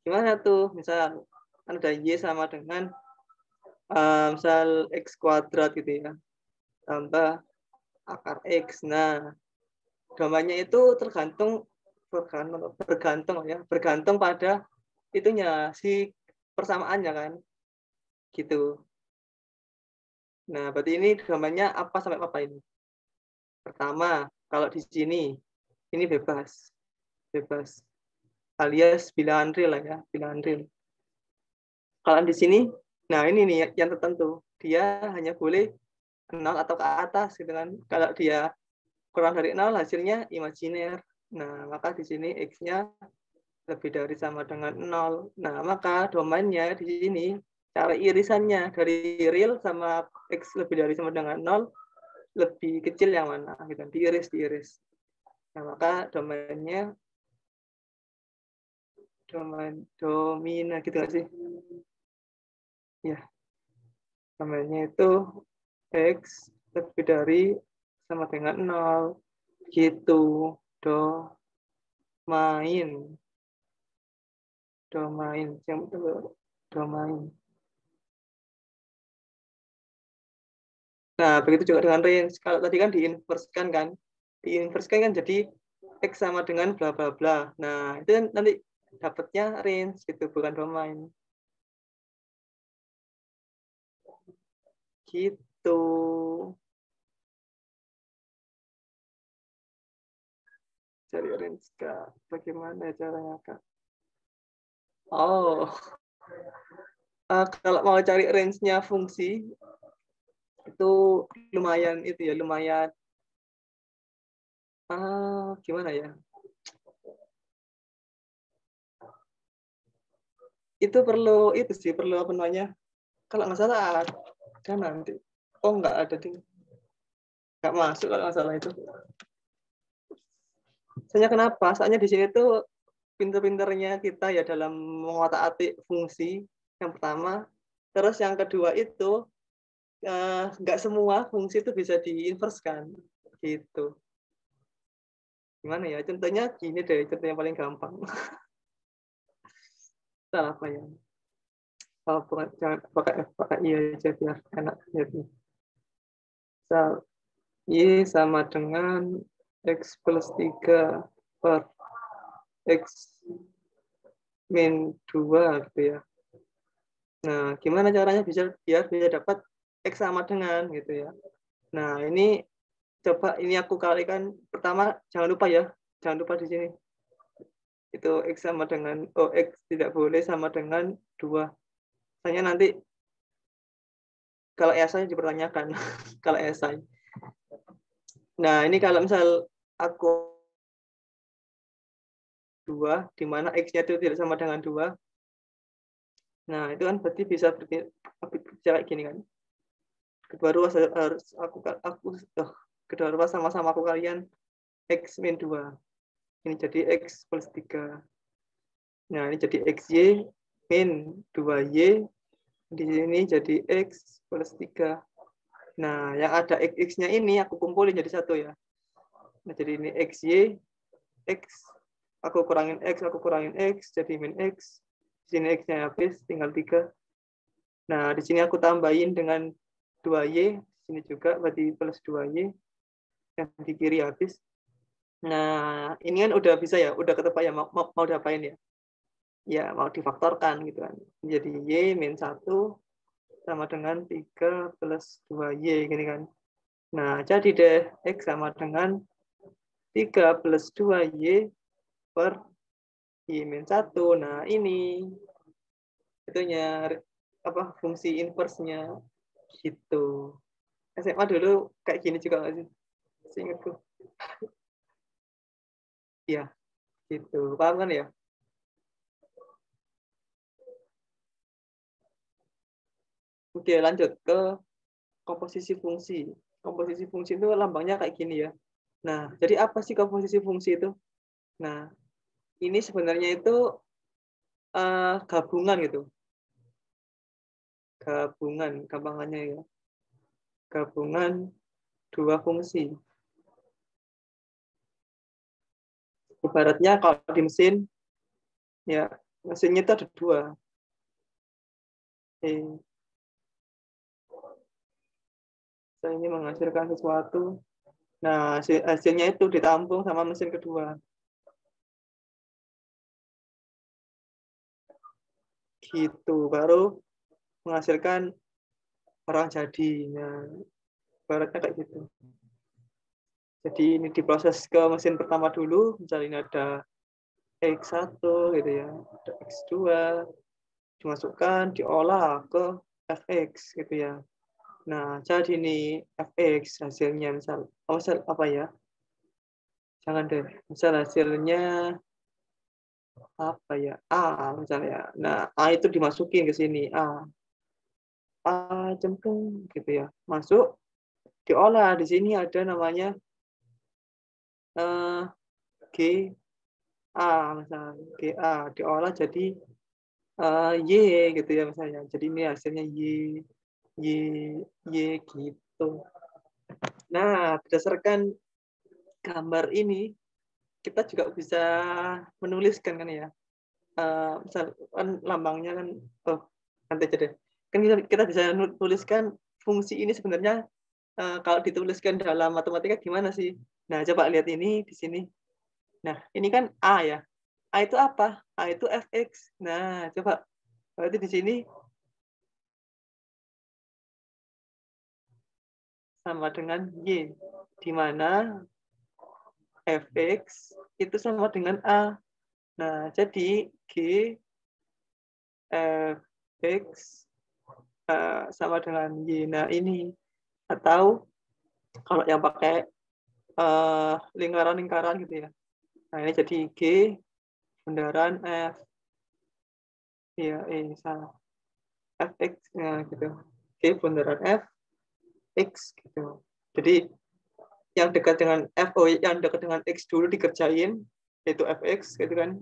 gimana tuh misal kan ada y sama dengan uh, misal x kuadrat gitu ya tambah akar x nah gambarnya itu tergantung bergantung bergantung ya bergantung pada itunya si persamaannya kan Gitu. Nah, berarti ini domainnya apa sampai apa ini? Pertama, kalau di sini, ini bebas. Bebas. Alias bilangan real lah ya, bilangan real. Kalau di sini, nah ini nih yang tertentu. Dia hanya boleh nol atau ke atas gitu kan. Kalau dia kurang dari nol hasilnya imajiner. Nah, maka di sini X-nya lebih dari sama dengan nol. Nah, maka domainnya di sini cara irisannya dari real sama X lebih dari sama dengan nol lebih kecil yang mana gitu diiris diiris nah maka domainnya domain domina gitu gak sih? Ya domainnya itu X lebih dari sama dengan nol gitu. Domain. Domain yang domain. Nah, begitu juga dengan range. Kalau tadi kan diinverskan kan, diinverskan kan jadi X sama dengan bla bla bla. Nah, itu kan nanti dapatnya range gitu, bukan domain. Gitu. Cari range Kak. Bagaimana caranya Kak? Oh. Uh, kalau mau cari range-nya fungsi, itu lumayan itu ya lumayan ah gimana ya itu perlu itu sih perlu apa namanya kalau nggak salah ada nanti. Oh nggak ada ding. Nggak masuk kalau nggak salah itu. Soalnya kenapa? Soalnya di sini tuh pinter-pinternya kita ya dalam mengotak-atik fungsi yang pertama. Terus yang kedua itu Eh, nggak uh, semua fungsi itu bisa diinverskan gitu. Gimana ya? Contohnya gini deh contoh yang paling gampang salah apa ya oh, bukan, jangan pakai pakai iya aja biar enak jadi misal y sama dengan x plus 3 per x min 2 gitu ya nah gimana caranya bisa biar bisa dapat X sama dengan gitu ya. Nah, ini coba ini aku kalikan pertama jangan lupa ya, jangan lupa di sini. Itu X sama dengan oh X tidak boleh sama dengan dua. Saya nanti kalau esai dipertanyakan kalau esai. Nah, ini kalau misal aku dua di mana X-nya itu tidak sama dengan dua. Nah, itu kan berarti bisa berbicara gini kan kedua ruas harus aku aku oh, kedua ruas sama-sama aku kalian x min 2 ini jadi x plus 3 nah ini jadi xy min 2y di sini jadi x plus 3 nah yang ada x-nya ini aku kumpulin jadi satu ya. Nah jadi ini xy x. Aku kurangin x aku kurangin x jadi min x. Di sini x-nya habis tinggal 3 nah di sini aku tambahin dengan 2Y, sini juga berarti plus 2Y, yang di kiri habis. Nah, ini kan udah bisa ya, udah ketebak ya, mau, mau, mau diapain ya? Ya, mau difaktorkan gitu kan. Jadi Y min 1 sama dengan 3 plus 2Y, gini kan. Nah, jadi deh, X sama dengan 3 plus 2Y per Y min 1. Nah, ini itunya apa fungsi inversnya Gitu. SMA dulu kayak gini juga nggak sih? Seingatku. Iya, gitu. Paham kan ya? Oke, lanjut ke komposisi fungsi. Komposisi fungsi itu lambangnya kayak gini ya. Nah, jadi apa sih komposisi fungsi itu? Nah, ini sebenarnya itu uh, gabungan gitu gabungan gampangannya ya gabungan dua fungsi ibaratnya kalau di mesin ya mesinnya itu ada dua Oke. saya ini menghasilkan sesuatu nah hasilnya itu ditampung sama mesin kedua gitu baru menghasilkan barang jadi. Nah, baratnya kayak gitu. Jadi ini diproses ke mesin pertama dulu, misalnya ini ada X1 gitu ya, ada X2, dimasukkan, diolah ke fx gitu ya. Nah, jadi ini fx hasilnya misal, oh, apa ya? Jangan deh, misal hasilnya apa ya? A misalnya. Nah, A itu dimasukin ke sini, A. A cemplung gitu ya. Masuk diolah di sini ada namanya eh, G A misalnya GA diolah jadi uh, Y gitu ya misalnya. Jadi ini hasilnya Y, Y, Y gitu. Nah, berdasarkan gambar ini, kita juga bisa menuliskan kan ya. Uh, misal kan lambangnya kan, oh nanti aja deh. Kan kita, bisa tuliskan fungsi ini sebenarnya kalau dituliskan dalam matematika gimana sih? Nah, coba lihat ini di sini. Nah, ini kan A ya. A itu apa? A itu fx. Nah, coba berarti di sini sama dengan y, di mana fx itu sama dengan a. Nah, jadi g fx uh, sama dengan y. Nah, ini atau kalau yang pakai lingkaran-lingkaran uh, gitu ya. Nah, ini jadi G bundaran F. Iya, ini salah. Fx ya gitu. G bundaran F X gitu. Jadi yang dekat dengan F, oh yang dekat dengan X dulu dikerjain, yaitu Fx gitu kan.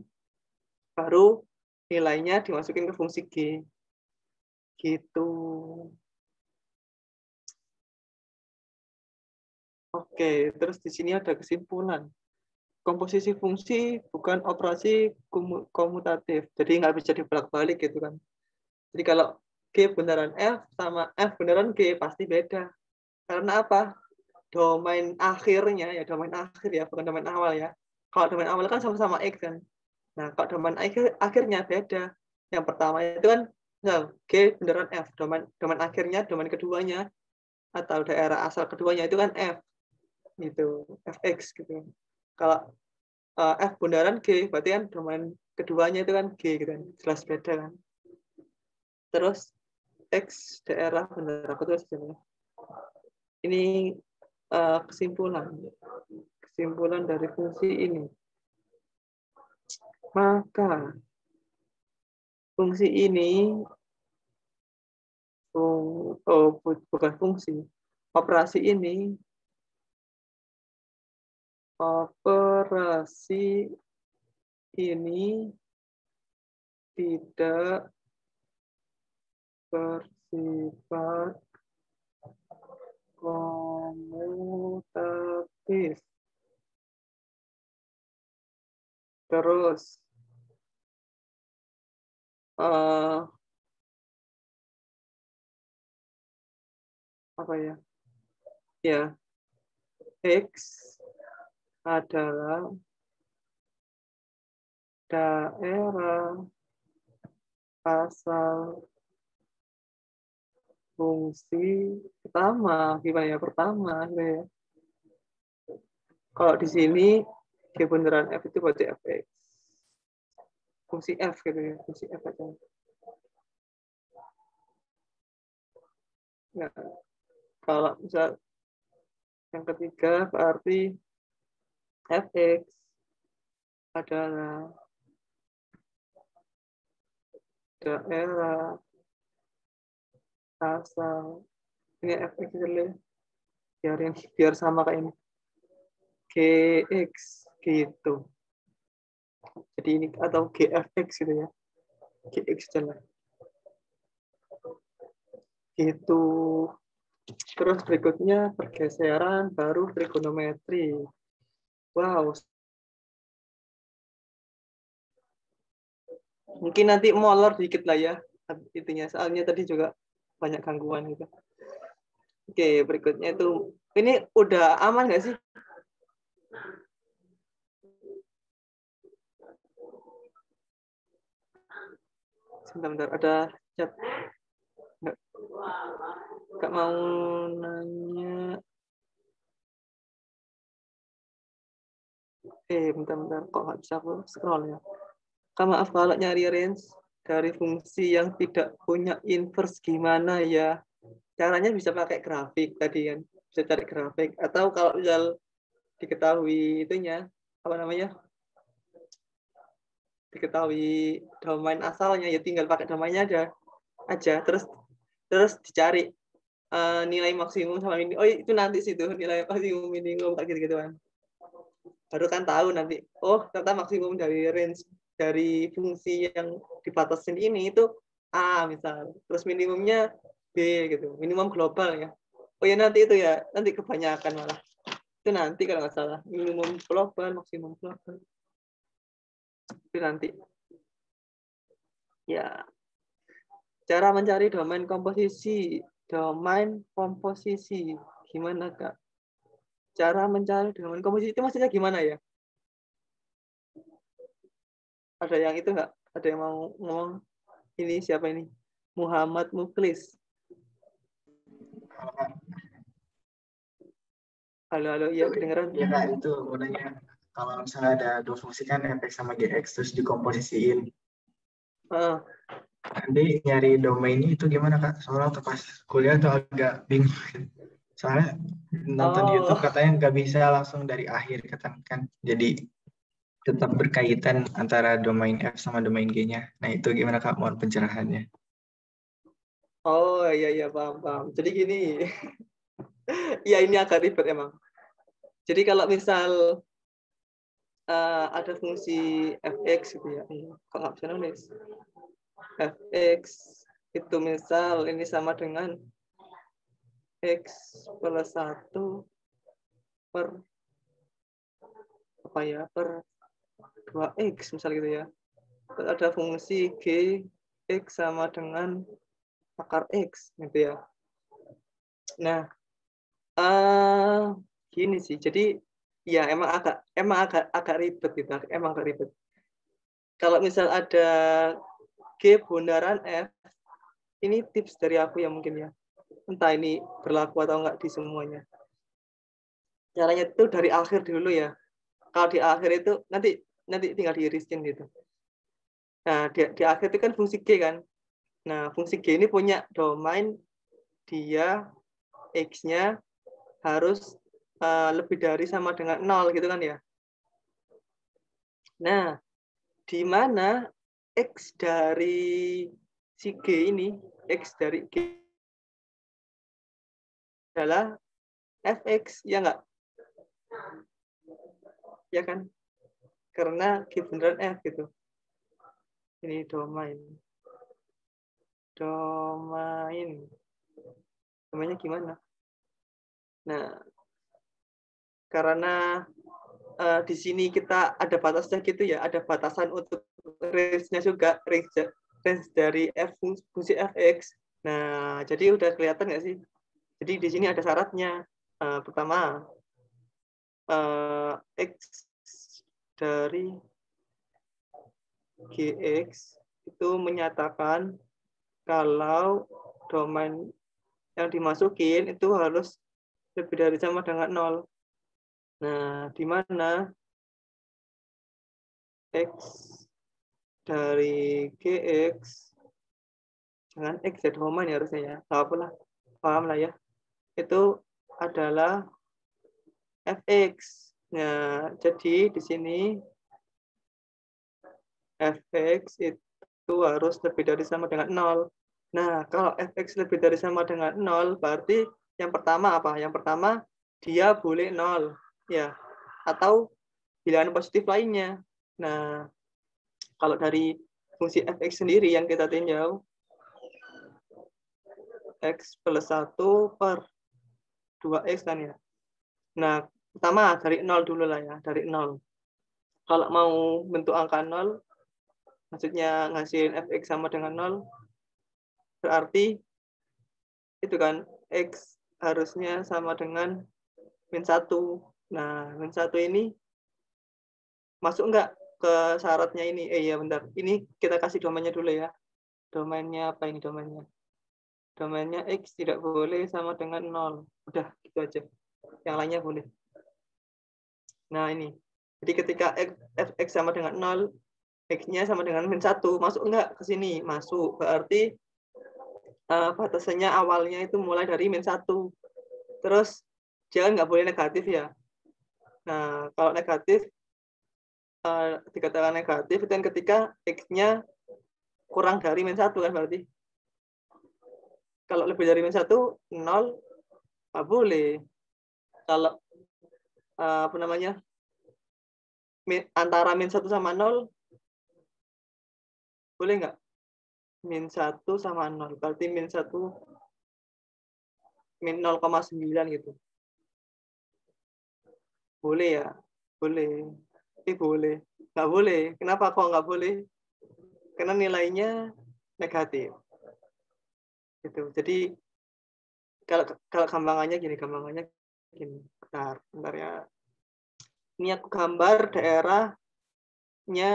Baru nilainya dimasukin ke fungsi G. Gitu. Oke, terus di sini ada kesimpulan. Komposisi fungsi bukan operasi komutatif, jadi nggak bisa dibolak-balik gitu kan. Jadi kalau G beneran F sama F beneran G pasti beda. Karena apa? Domain akhirnya, ya domain akhir ya, bukan domain awal ya. Kalau domain awal kan sama-sama X kan. Nah, kalau domain akhir, akhirnya beda. Yang pertama itu kan misal G beneran F, domain domain akhirnya, domain keduanya atau daerah asal keduanya itu kan F gitu fx gitu. Kalau uh, f bundaran g berarti kan domain keduanya itu kan g gitu kan jelas beda kan. Terus x daerah bundaran aku terus ini uh, kesimpulan kesimpulan dari fungsi ini. Maka fungsi ini oh, oh bukan fungsi operasi ini operasi ini tidak bersifat komutatif. Terus uh, apa ya? Ya, X adalah daerah asal fungsi pertama gimana ya pertama gitu ya. Kalau di sini G beneran F itu berarti fx fungsi F gitu ya fungsi F aja. Nah kalau misal yang ketiga berarti fx adalah daerah asal ini fx dulu. Biar yang biar sama kayak ini. Gx gitu. Jadi ini atau gfx gitu ya. Gx jelas gitu. Terus berikutnya pergeseran baru trigonometri Wow. Mungkin nanti molor dikit lah ya intinya. Soalnya tadi juga banyak gangguan gitu. Oke, berikutnya itu ini udah aman nggak sih? Sebentar, bentar. Ada chat. nggak nggak mau nanya eh bentar-bentar. Kok nggak bisa aku scroll ya? Kak, maaf kalau nyari range dari fungsi yang tidak punya inverse gimana ya? Caranya bisa pakai grafik tadi kan? Bisa cari grafik. Atau kalau misal diketahui itunya apa namanya? Diketahui domain asalnya ya tinggal pakai domainnya aja. Aja. Terus terus dicari eh, nilai maksimum sama ini oh itu nanti situ. Nilai maksimum minimum kayak gitu gituan baru kan tahu nanti oh ternyata maksimum dari range dari fungsi yang dibatasin ini itu A misal. Terus minimumnya B gitu. Minimum global ya. Oh ya nanti itu ya nanti kebanyakan malah. Itu nanti kalau nggak salah. Minimum global maksimum global. Itu nanti. Ya. Cara mencari domain komposisi. Domain komposisi. Gimana kak cara mencari domain komposisi itu maksudnya gimana ya? Ada yang itu nggak? Ada yang mau ngomong? Ini siapa ini? Muhammad Muklis. Halo halo. Iya kedengeran. Ya kak, itu mau nanya. Kalau misalnya ada dua fungsi kan fx sama gx terus dikomposisiin. Ah, Nanti nyari domainnya itu gimana kak? Soalnya waktu pas kuliah tuh agak bingung. Soalnya nonton di Oh. YouTube katanya nggak bisa langsung dari akhir katanya kan. Jadi tetap berkaitan antara domain F sama domain G-nya. Nah itu gimana kak? Mohon pencerahannya. Oh iya iya paham paham. Jadi gini, ya ini agak ribet emang. Jadi kalau misal eh, ada fungsi fx gitu ya, Iya, kok nggak bisa nulis? fx itu misal ini sama dengan x plus satu per apa ya per 2x misal gitu ya. Terus ada fungsi g x sama dengan akar X gitu ya. Nah, eh gini sih. Jadi ya emang agak emang agak agak ribet gitu, emang agak ribet. Kalau misal ada G bundaran F, ini tips dari aku ya mungkin ya. Entah ini berlaku atau enggak di semuanya. Caranya itu dari akhir dulu ya. Kalau di akhir itu nanti nanti tinggal diirisin gitu. Nah, di, di akhir itu kan fungsi G kan. Nah, fungsi G ini punya domain dia X-nya harus uh, lebih dari sama dengan 0 gitu kan ya. Nah, di mana X dari si G ini, X dari G adalah fx, ya enggak? Ya kan? Karena G beneran F gitu. Ini domain domain. Namanya gimana? Nah, karena uh, di sini kita ada batasnya gitu ya, ada batasan untuk range-nya juga, range, range dari f fungsi fx. Nah, jadi udah kelihatan nggak sih? Jadi di sini ada syaratnya. Uh, pertama, uh, x dari gx itu menyatakan kalau domain yang dimasukin itu harus lebih dari sama dengan nol. Nah, di mana x dari gx jangan x ya domain ya harusnya ya, lah, paham lah ya. Itu adalah fx. Nah, jadi di sini fx itu harus lebih dari sama dengan nol. Nah, kalau fx lebih dari sama dengan 0, berarti yang pertama apa? Yang pertama, dia boleh 0. ya Atau bilangan positif lainnya. Nah, kalau dari fungsi fx sendiri yang kita tinjau, x plus 1 per 2x kan ya. Nah, pertama dari 0 dulu lah ya, dari 0. Kalau mau bentuk angka 0, maksudnya ngasihin fx sama dengan 0, berarti itu kan x harusnya sama dengan min 1. Nah, min 1 ini masuk enggak ke syaratnya ini? Eh ya bentar, ini kita kasih domainnya dulu ya. Domainnya apa ini domainnya? Domainnya X tidak boleh sama dengan 0. Udah, gitu aja. Yang lainnya boleh. Nah, ini. Jadi ketika X, fx sama dengan 0, X-nya sama dengan min 1. Masuk enggak ke sini? Masuk. Berarti uh, batasannya awalnya itu mulai dari min 1. Terus, jangan nggak boleh negatif ya. Nah, kalau negatif, uh, dikatakan negatif, dan ketika X-nya kurang dari min 1 kan berarti kalau lebih dari min satu nol nggak boleh. Kalau uh, apa namanya antara min satu sama nol boleh nggak? Min satu sama nol berarti min satu min 0,9 gitu. Boleh ya? Boleh. Eh boleh. Nggak boleh. Kenapa kok nggak boleh? Karena nilainya negatif Gitu. Jadi kalau kalau gambangannya gini, gambangannya gini. Bentar, bentar ya. Ini aku gambar daerahnya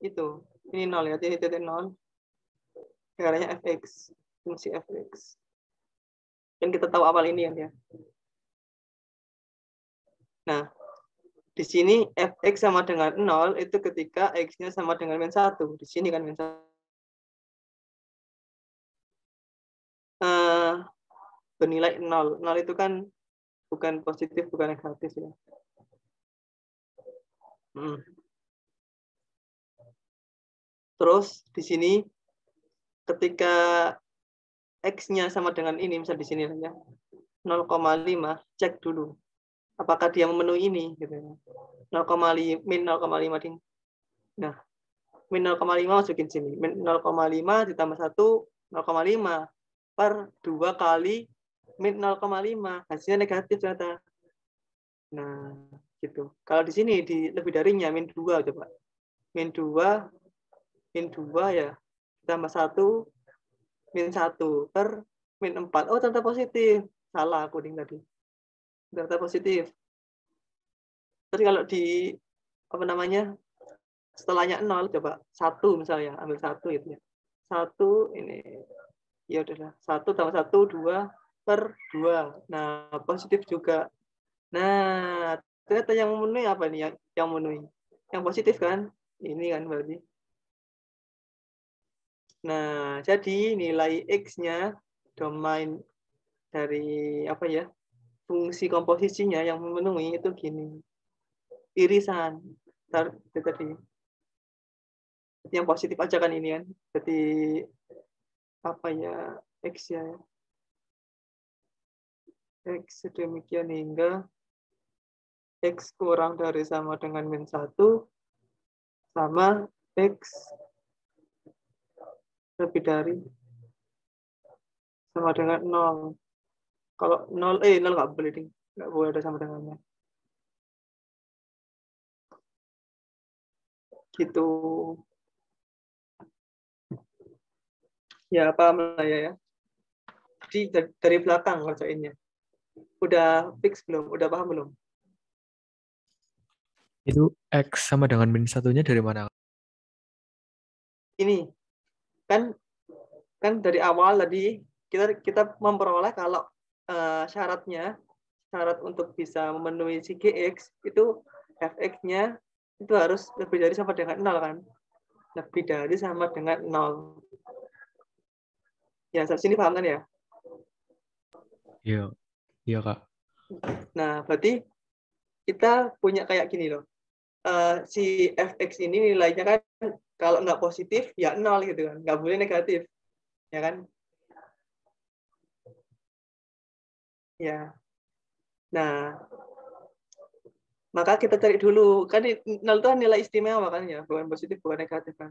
itu. Ini nol ya, jadi titik nol. Daerahnya fx, fungsi fx. dan kita tahu awal ini ya. ya. Nah, di sini fx sama dengan nol itu ketika x-nya sama dengan min satu Di sini kan min satu bernilai nol. Nol itu kan bukan positif, bukan negatif ya. Hmm. Terus di sini ketika x-nya sama dengan ini, misal di sini ya, 0,5, cek dulu apakah dia memenuhi ini gitu ya. 0,5 min 0,5 ding. Nah, min 0,5 masukin sini. Min 0,5 ditambah 1 0,5 per dua kali min 0,5 hasilnya negatif ternyata. Nah gitu. Kalau di sini di lebih darinya min 2 coba. Min 2 min 2 ya tambah 1 min 1 per min 4 oh ternyata positif. Salah aku ding tadi. Ternyata positif. Terus kalau di apa namanya setelahnya 0 coba. Satu misalnya ambil satu itu ya. Satu ini ya udahlah. Satu tambah satu dua per dua nah positif juga. Nah ternyata yang memenuhi apa nih yang yang memenuhi. Yang positif kan? Ini kan berarti. Nah jadi nilai x-nya domain dari apa ya? Fungsi komposisinya yang memenuhi itu gini. Irisan. Tadi. Yang positif aja kan ini kan? Jadi apa ya? X ya X sedemikian hingga X kurang dari sama dengan min 1 sama X lebih dari sama dengan 0. Kalau 0, eh 0 nggak boleh, nggak boleh ada sama dengannya. Gitu. Ya, paham lah ya. ya. Jadi dari belakang ngerjainnya. Udah fix belum? Udah paham belum? Itu X sama dengan min satunya dari mana? Ini, kan kan dari awal tadi kita kita memperoleh kalau uh, syaratnya syarat untuk bisa memenuhi si GX itu fx-nya itu harus lebih dari sama dengan nol kan lebih dari sama dengan nol Ya, sampai sini paham kan ya? Iya, iya kak. Nah, berarti kita punya kayak gini loh. Uh, si fx ini nilainya kan kalau nggak positif ya nol gitu kan, nggak boleh negatif, ya kan? Ya. Nah, maka kita cari dulu kan nol itu kan nilai istimewa kan ya, bukan positif, bukan negatif kan.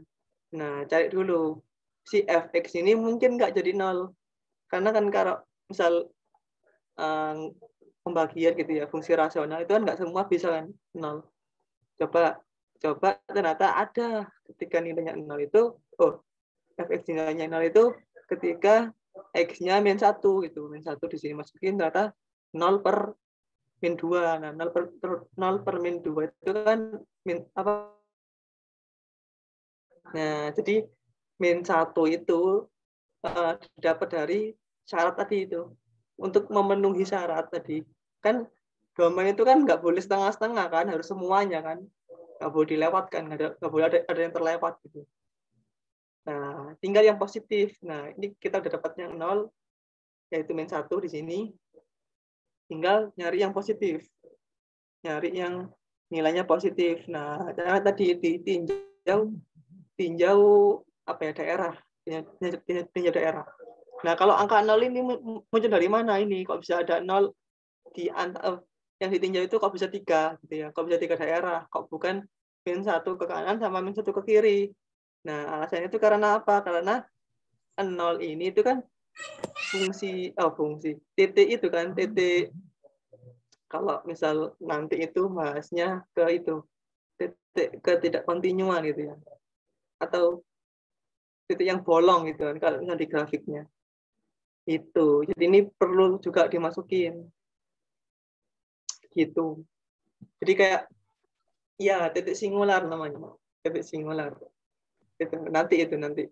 Nah, cari dulu si fx ini mungkin nggak jadi nol karena kan kalau misal um, pembagian gitu ya fungsi rasional itu kan nggak semua bisa kan nol. Coba coba ternyata ada ketika nilainya nol itu oh fx nilainya nol itu ketika x-nya min satu gitu min satu di sini masukin ternyata nol per min dua. Nah nol per nol per min dua itu kan min apa? Nah jadi min satu itu uh, dapat dari syarat tadi itu untuk memenuhi syarat tadi. Kan domain itu kan nggak boleh setengah-setengah kan harus semuanya kan. Nggak boleh dilewatkan nggak boleh ada, ada yang terlewat gitu. Nah tinggal yang positif. Nah ini kita udah dapat yang nol yaitu min satu di sini. Tinggal nyari yang positif. Nyari yang nilainya positif. Nah jangan tadi ditinjau tinjau apa ya daerah tinjau, tinjau daerah nah kalau angka nol ini muncul dari mana ini? Kok bisa ada nol di antara yang ditinjau itu kok bisa tiga gitu ya? Kok bisa tiga daerah? Kok bukan min satu ke kanan sama min satu ke kiri? Nah alasannya itu karena apa? Karena nol ini itu kan fungsi oh fungsi titik itu kan titik. Kalau misal nanti itu bahasnya ke itu titik ke tidak kontinuan gitu ya. Atau titik yang bolong gitu kan kalau misalnya di grafiknya itu. Jadi ini perlu juga dimasukin. Gitu. Jadi kayak ya titik singular namanya titik singular. Itu. Nanti itu nanti.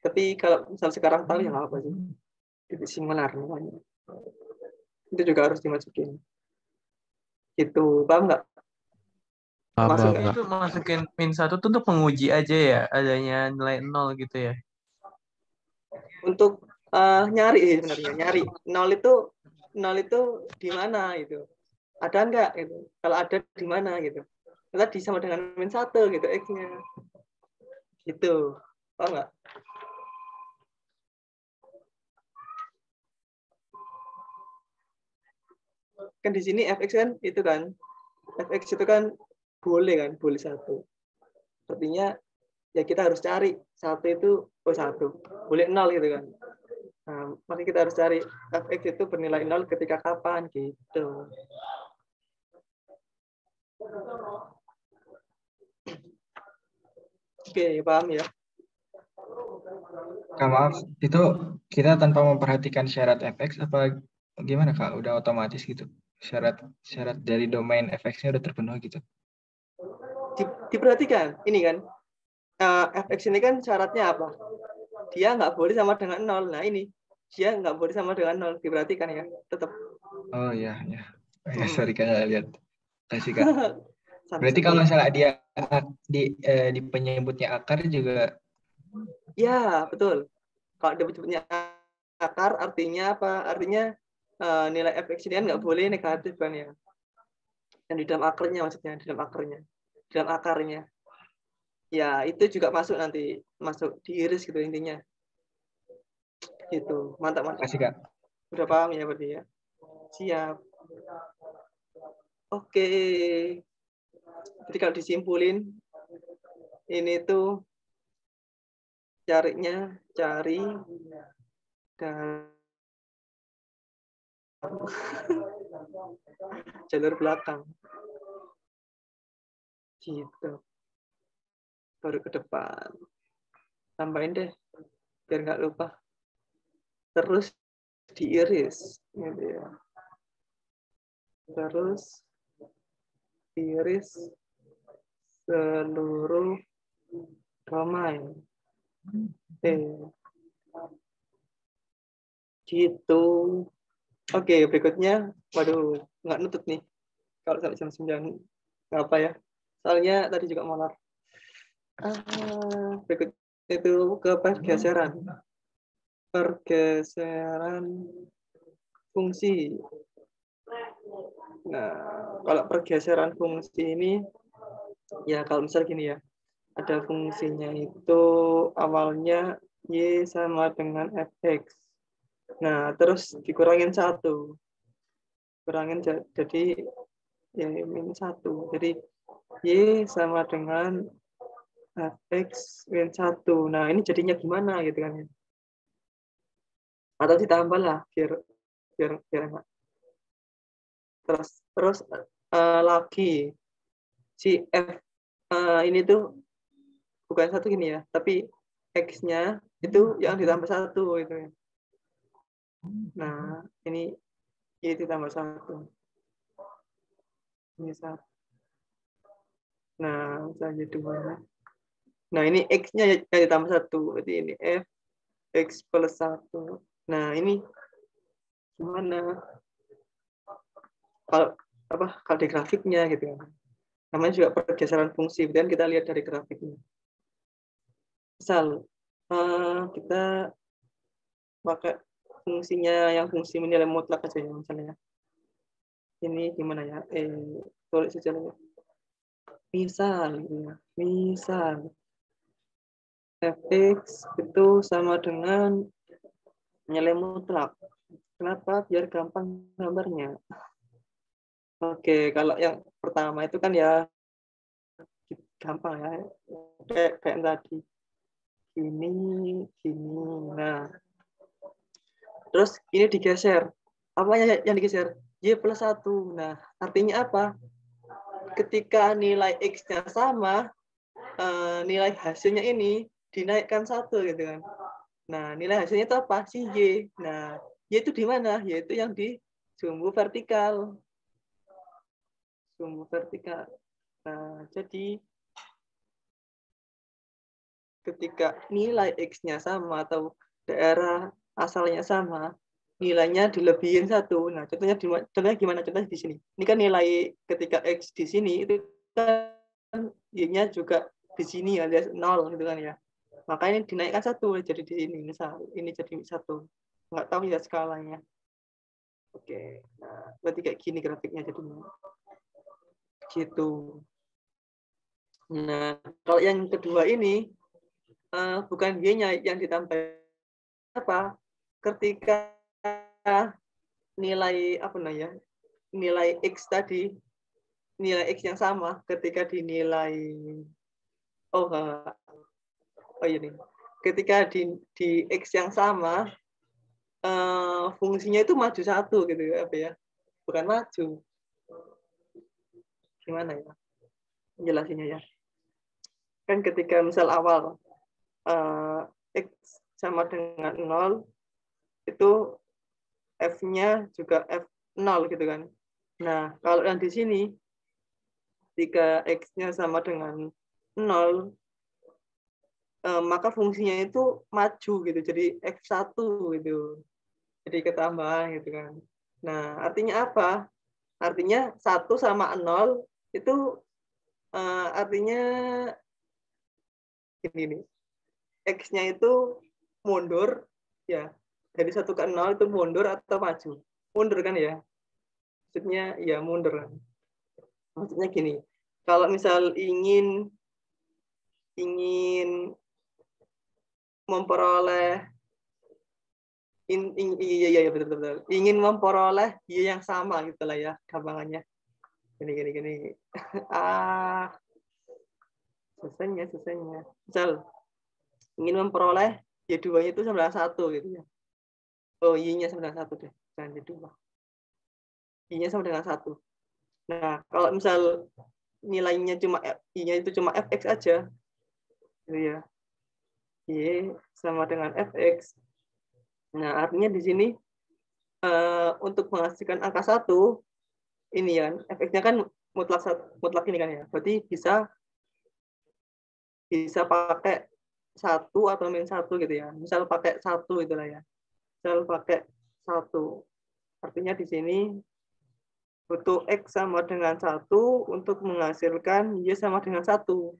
Tapi kalau misal sekarang tahu ya apa sih? Titik singular namanya. Itu juga harus dimasukin. Itu paham nggak? Masukin itu masukin min satu tuh untuk menguji aja ya adanya nilai nol gitu ya. Untuk uh, nyari sebenarnya nyari. Nol itu nol itu di mana itu ada enggak itu kalau ada di mana gitu? Tadi sama dengan min satu gitu x-nya. Gitu. Oh enggak kan di sini fx kan itu kan. Fx itu kan boleh kan boleh satu. Artinya ya kita harus cari satu itu oh satu. Boleh nol gitu kan Nah, maka kita harus cari fx itu bernilai nol ketika kapan gitu. Oke, paham ya? Kak maaf, itu kita tanpa memperhatikan syarat fx apa gimana kak? Udah otomatis gitu? Syarat syarat dari domain fx-nya udah terpenuhi gitu? Di, diperhatikan, ini kan uh, fx ini kan syaratnya apa? Dia nggak boleh sama dengan nol. Nah ini. Dia nggak boleh sama dengan nol. Diperhatikan ya tetap oh ya ya ya sorry kak lihat. Kasih kak. Berarti kalau misalnya dia di eh, di penyebutnya akar juga ya betul. Kalau dia penyebutnya akar artinya apa? Artinya uh, nilai fx ini nggak boleh negatif kan ya? Dan di dalam akarnya maksudnya di dalam akarnya. Di dalam akarnya ya itu juga masuk nanti masuk di iris gitu intinya Gitu. Mantap, mantap. Kasih, Kak. Udah paham ya berarti ya? Siap. Oke. Jadi kalau disimpulin, ini tuh carinya, cari dan jalur belakang. Gitu. Baru ke depan. Tambahin deh, biar nggak lupa terus diiris gitu ya. Terus iris seluruh domain. Eh. Gitu. Oke, berikutnya, waduh, nggak nutut nih. Kalau sampai jam 9, nggak apa ya. Soalnya tadi juga molar. Ah, berikut itu ke pergeseran pergeseran fungsi. Nah, kalau pergeseran fungsi ini, ya kalau misal gini ya, ada fungsinya itu awalnya y sama dengan fx. Nah, terus dikurangin satu, kurangin jadi y min satu. Jadi y sama dengan fx min satu. Nah, ini jadinya gimana gitu kan ya? atau ditambah lah biar biar biar enak. Terus terus uh, lagi. Si f uh, ini tuh bukan satu gini ya tapi x-nya itu yang ditambah satu itu ya. Nah ini y ditambah satu. Ini satu. Nah jadi dua nah ini x-nya yang ditambah satu berarti ini f x plus satu Nah, ini gimana? Kalau apa kalau di grafiknya gitu kan. Namanya juga pergeseran fungsi, dan kita lihat dari grafiknya. Misal eh, kita pakai fungsinya yang fungsi menilai mutlak aja ya misalnya. Ini gimana ya? Eh, tulis saja ya. Misal, ya. misal fx itu sama dengan nilai mutlak. Kenapa? Biar gampang gambarnya. Oke, kalau yang pertama itu kan ya gampang ya. Kayak, kayak tadi. Gini, gini. Nah, terus ini digeser. Apa yang, yang digeser? Y plus 1. Nah, artinya apa? Ketika nilai X-nya sama, eh, nilai hasilnya ini dinaikkan satu gitu kan. Nah, nilai hasilnya itu apa? Si Y. Nah, Y itu di mana? Yaitu yang di sumbu vertikal. Sumbu vertikal. Nah, jadi ketika nilai X-nya sama atau daerah asalnya sama, nilainya dilebihin satu. Nah, contohnya contohnya gimana? Contohnya di sini. Ini kan nilai ketika X di sini itu kan Y-nya juga di sini alias nol gitu kan ya. Makanya dinaikkan satu jadi di sini misal ini jadi satu. Nggak tahu ya skalanya. Oke, nah berarti kayak gini grafiknya jadinya. Gitu. Nah, kalau yang kedua ini uh, bukan y-nya yang ditambah apa? Ketika nilai apa namanya? Nilai x tadi nilai x yang sama ketika dinilai oh oh ini ketika di di x yang sama uh, fungsinya itu maju satu gitu apa ya. Bukan maju. Gimana ya? Jelasinnya ya. Kan ketika misal awal uh, x sama dengan nol itu f-nya juga f nol gitu kan. Nah kalau yang di sini jika x-nya sama dengan nol maka fungsinya itu maju gitu jadi F1 gitu. Jadi ketambahan gitu kan. Nah artinya apa? Artinya satu sama nol itu eh, artinya ini nih. X-nya itu mundur ya. Dari satu ke nol itu mundur atau maju? Mundur kan ya? Maksudnya ya mundur. Maksudnya gini kalau misal ingin ingin memperoleh in, in, iya, iya iya betul betul ingin memperoleh y yang sama gitulah ya gampangannya. Gini gini gini. Ah selesainya selesainya misal ingin memperoleh y dua itu sama dengan satu gitu ya. Oh y nya dengan satu deh jangan y dua. Y nya sama dengan satu. Nah kalau misal nilainya cuma y nya itu cuma fx aja gitu ya Y sama dengan Fx. Nah, artinya di sini uh, untuk menghasilkan angka satu ini ya, Fx-nya kan mutlak mutlak ini kan ya. Berarti bisa bisa pakai satu atau min satu gitu ya. Misal pakai satu itulah ya. Misal pakai satu. Artinya di sini butuh X sama dengan satu untuk menghasilkan Y sama dengan satu.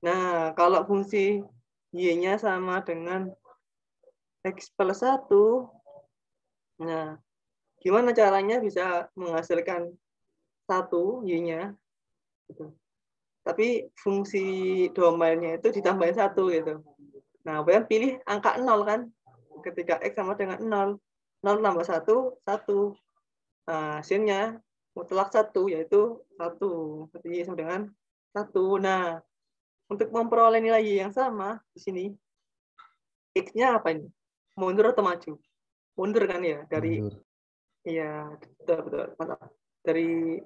Nah, kalau fungsi Y-nya sama dengan X plus 1. Nah, gimana caranya bisa menghasilkan satu Y-nya? Gitu. Tapi fungsi domainnya itu ditambahin satu gitu. Nah, kalian pilih angka 0 kan? Ketika X sama dengan 0. 0 tambah 1, 1. Nah, hasilnya mutlak 1, yaitu 1. Berarti sama dengan 1. Nah, untuk memperoleh nilai Y yang sama di sini X-nya apa ini? Mundur atau maju? Mundur kan ya dari Iya, betul betul. Mantap. Dari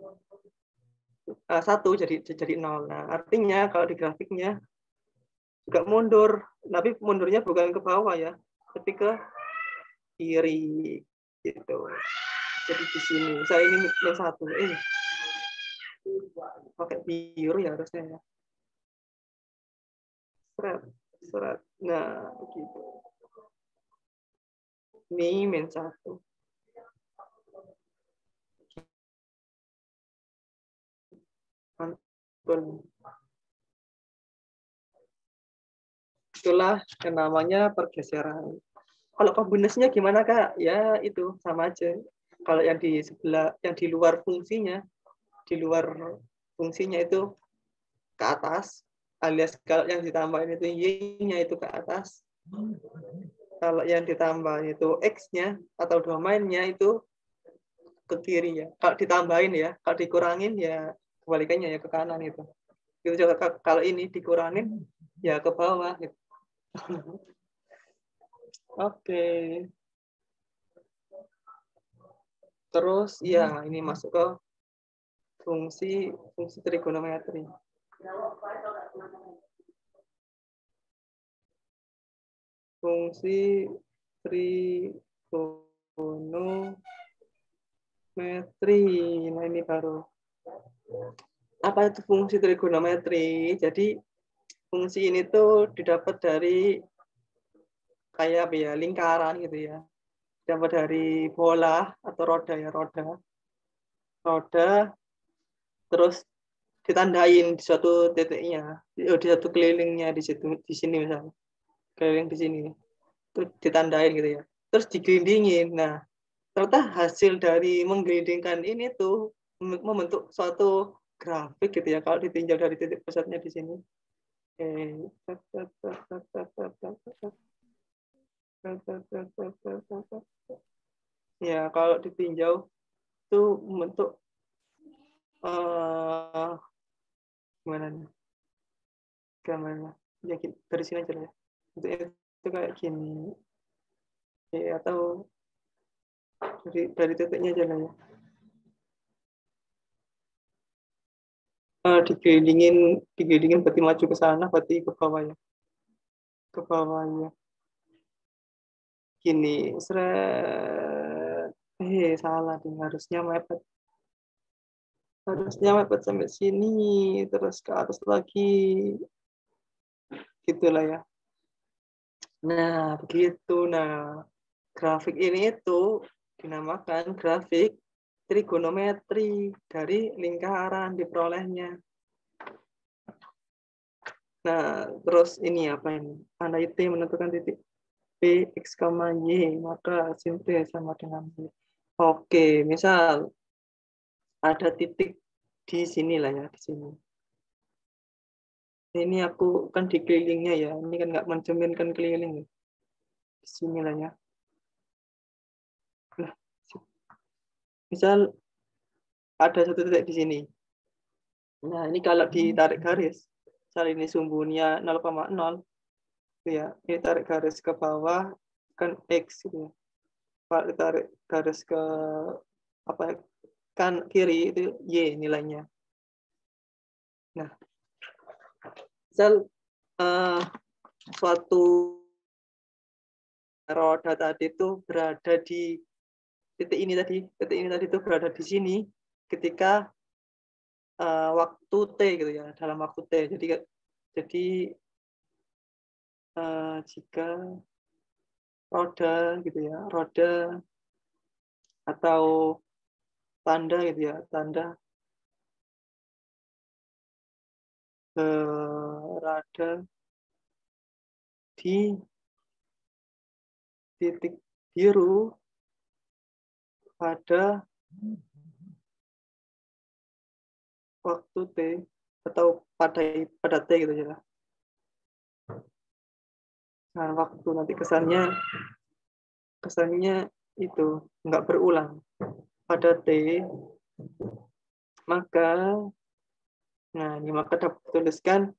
uh, satu jadi jadi nol. Nah, artinya kalau di grafiknya juga mundur, tapi mundurnya bukan ke bawah ya, tapi ke kiri gitu. Jadi di sini, saya ini minus satu. Eh, pakai biru ya harusnya ya serat serat nah gitu Ini min 1. Mantun. Itulah yang namanya pergeseran. Kalau kombinasinya gimana kak? Ya itu sama aja. Kalau yang di sebelah, yang di luar fungsinya, di luar fungsinya itu ke atas, alias kalau yang ditambahin itu y-nya itu ke atas. Kalau yang ditambah itu x-nya atau domainnya itu ke kiri ya. Kalau ditambahin ya, kalau dikurangin ya kebalikannya ya ke kanan itu. Itu juga kalau ini dikurangin ya ke bawah gitu. Oke. Terus ya ini masuk ke fungsi fungsi trigonometri. Fungsi trigonometri. Nah ini baru. Apa itu fungsi trigonometri? Jadi fungsi ini tuh didapat dari kayak ya lingkaran gitu ya dapat dari bola atau roda ya roda roda terus ditandain di suatu titiknya di satu kelilingnya di situ di sini misalnya keliling di sini terus ditandain gitu ya terus digelindingin nah ternyata hasil dari menggelindingkan ini tuh membentuk suatu grafik gitu ya kalau ditinjau dari titik pusatnya di sini Ya, kalau ditinjau itu membentuk uh, gimana nih? Gimana? Ya dari sini aja lah ya. Itu, itu kayak gini. Ya, atau dari dari titiknya aja lah ya. uh, digelindingin digelindingin berarti maju ke sana berarti ke bawah ya? Ke bawah ya. Gini seret. Eh salah nih harusnya mepet. Harusnya mepet sampai sini terus ke atas lagi. Gitulah ya nah begitu nah grafik ini itu dinamakan grafik trigonometri dari lingkaran diperolehnya. Nah, terus ini apa ini? Tanda T menentukan titik P, X, Y, maka sin T sama dengan Y. Oke, misal ada titik di sini lah ya, di sini. Ini aku kan di kelilingnya ya, ini kan nggak mencerminkan keliling. Di sini lah ya. misal ada satu titik di sini. Nah, ini kalau ditarik garis, misal ini sumbunya 0,0, ya, ini tarik garis ke bawah, kan X gitu ya. Kalau ditarik garis ke apa kan kiri itu Y nilainya. Nah, misal uh, suatu roda tadi itu berada di titik ini tadi, titik ini tadi itu berada di sini ketika uh, waktu t gitu ya, dalam waktu t. Jadi jadi uh, jika roda gitu ya, roda atau tanda gitu ya, tanda berada di titik biru pada waktu T atau pada pada T gitu ya. Nah, waktu nanti kesannya kesannya itu nggak berulang pada T maka nah ini maka dapat tuliskan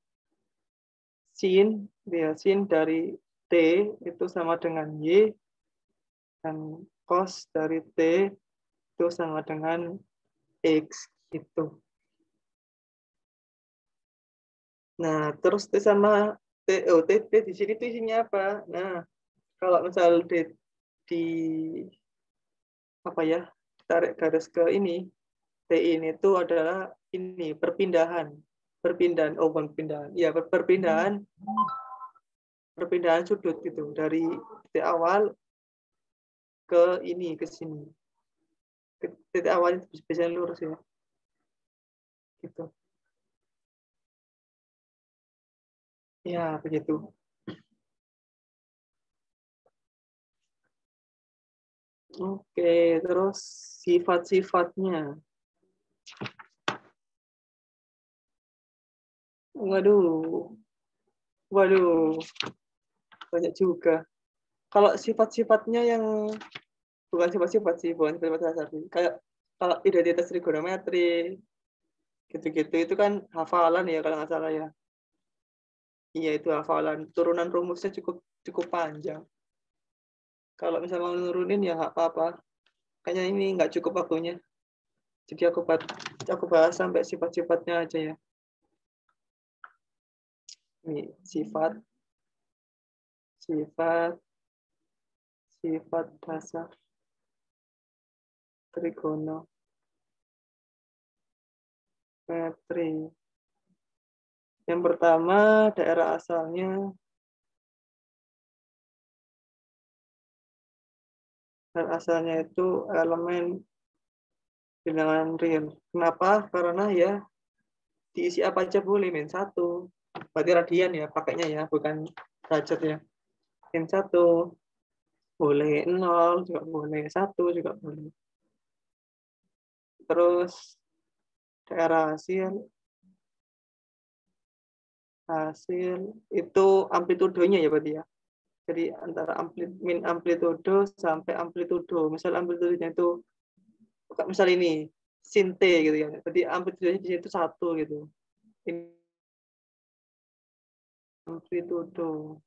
sin ya sin dari T itu sama dengan Y dan cos dari T itu sama dengan X itu. Nah, terus T sama T, oh, T, T di sini itu isinya apa? Nah, kalau misal di, di apa ya, tarik garis ke ini, T ini itu adalah ini perpindahan, perpindahan, oh perpindahan, ya perpindahan, perpindahan sudut gitu dari titik awal ke ini ke sini. Titik awalnya biasanya lurus ya. Gitu. Ya begitu. Oke terus sifat-sifatnya waduh waduh banyak juga kalau sifat-sifatnya yang bukan sifat-sifat sih, bukan sifat-sifat sih. Kayak kalau identitas trigonometri, gitu-gitu itu kan hafalan ya kalau nggak salah ya. Iya itu hafalan. Turunan rumusnya cukup cukup panjang. Kalau misalnya mau nurunin ya nggak apa-apa. Kayaknya ini nggak cukup waktunya. Jadi aku aku bahas sampai sifat-sifatnya aja ya. Ini sifat, sifat, sifat dasar trigono metri. Yang pertama daerah asalnya daerah asalnya itu elemen bilangan real. Kenapa? Karena ya diisi apa aja boleh min satu. Berarti radian ya pakainya ya, bukan derajat ya. Min satu. Boleh nol juga boleh satu juga boleh. Terus daerah hasil. Hasil itu amplitudenya ya berarti ya. Jadi antara amplit, min amplitudo sampai amplitudo. Misal amplitudenya itu misal ini sin t gitu ya. Berarti amplitudenya di situ satu gitu. Ini amplitudo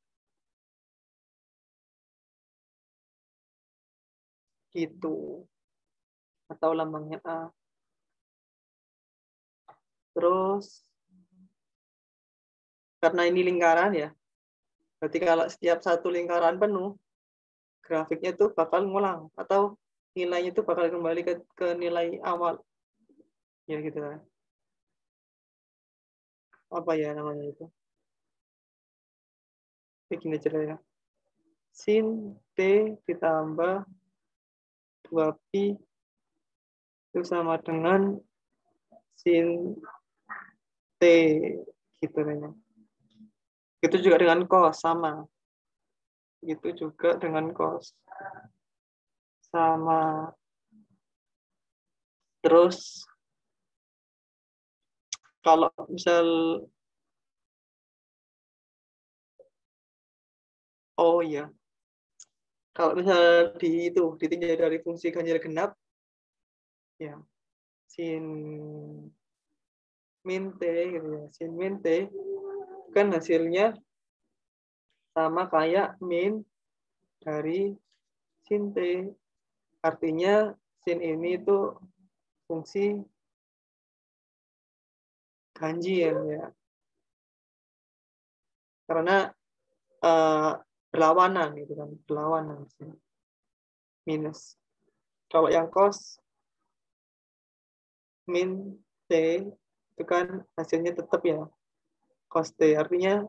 gitu atau lambangnya A. Terus karena ini lingkaran ya, berarti kalau setiap satu lingkaran penuh, grafiknya tuh bakal ngulang atau nilainya itu bakal kembali ke, ke nilai awal. Ya gitu kan. Apa ya namanya itu? Bikin aja ya. Sin T ditambah 2pi itu sama dengan sin T gitu ya. Itu juga dengan cos sama. Itu juga dengan cos. Sama. Terus kalau misal Oh iya. Kalau misal di itu ditinjau dari fungsi ganjil genap ya sin min t gitu ya sin min t kan hasilnya sama kayak min dari sin t artinya sin ini itu fungsi ganjil ya karena uh, berlawanan gitu kan berlawanan minus. Kalau yang cos min T itu kan hasilnya tetap ya. Cos T artinya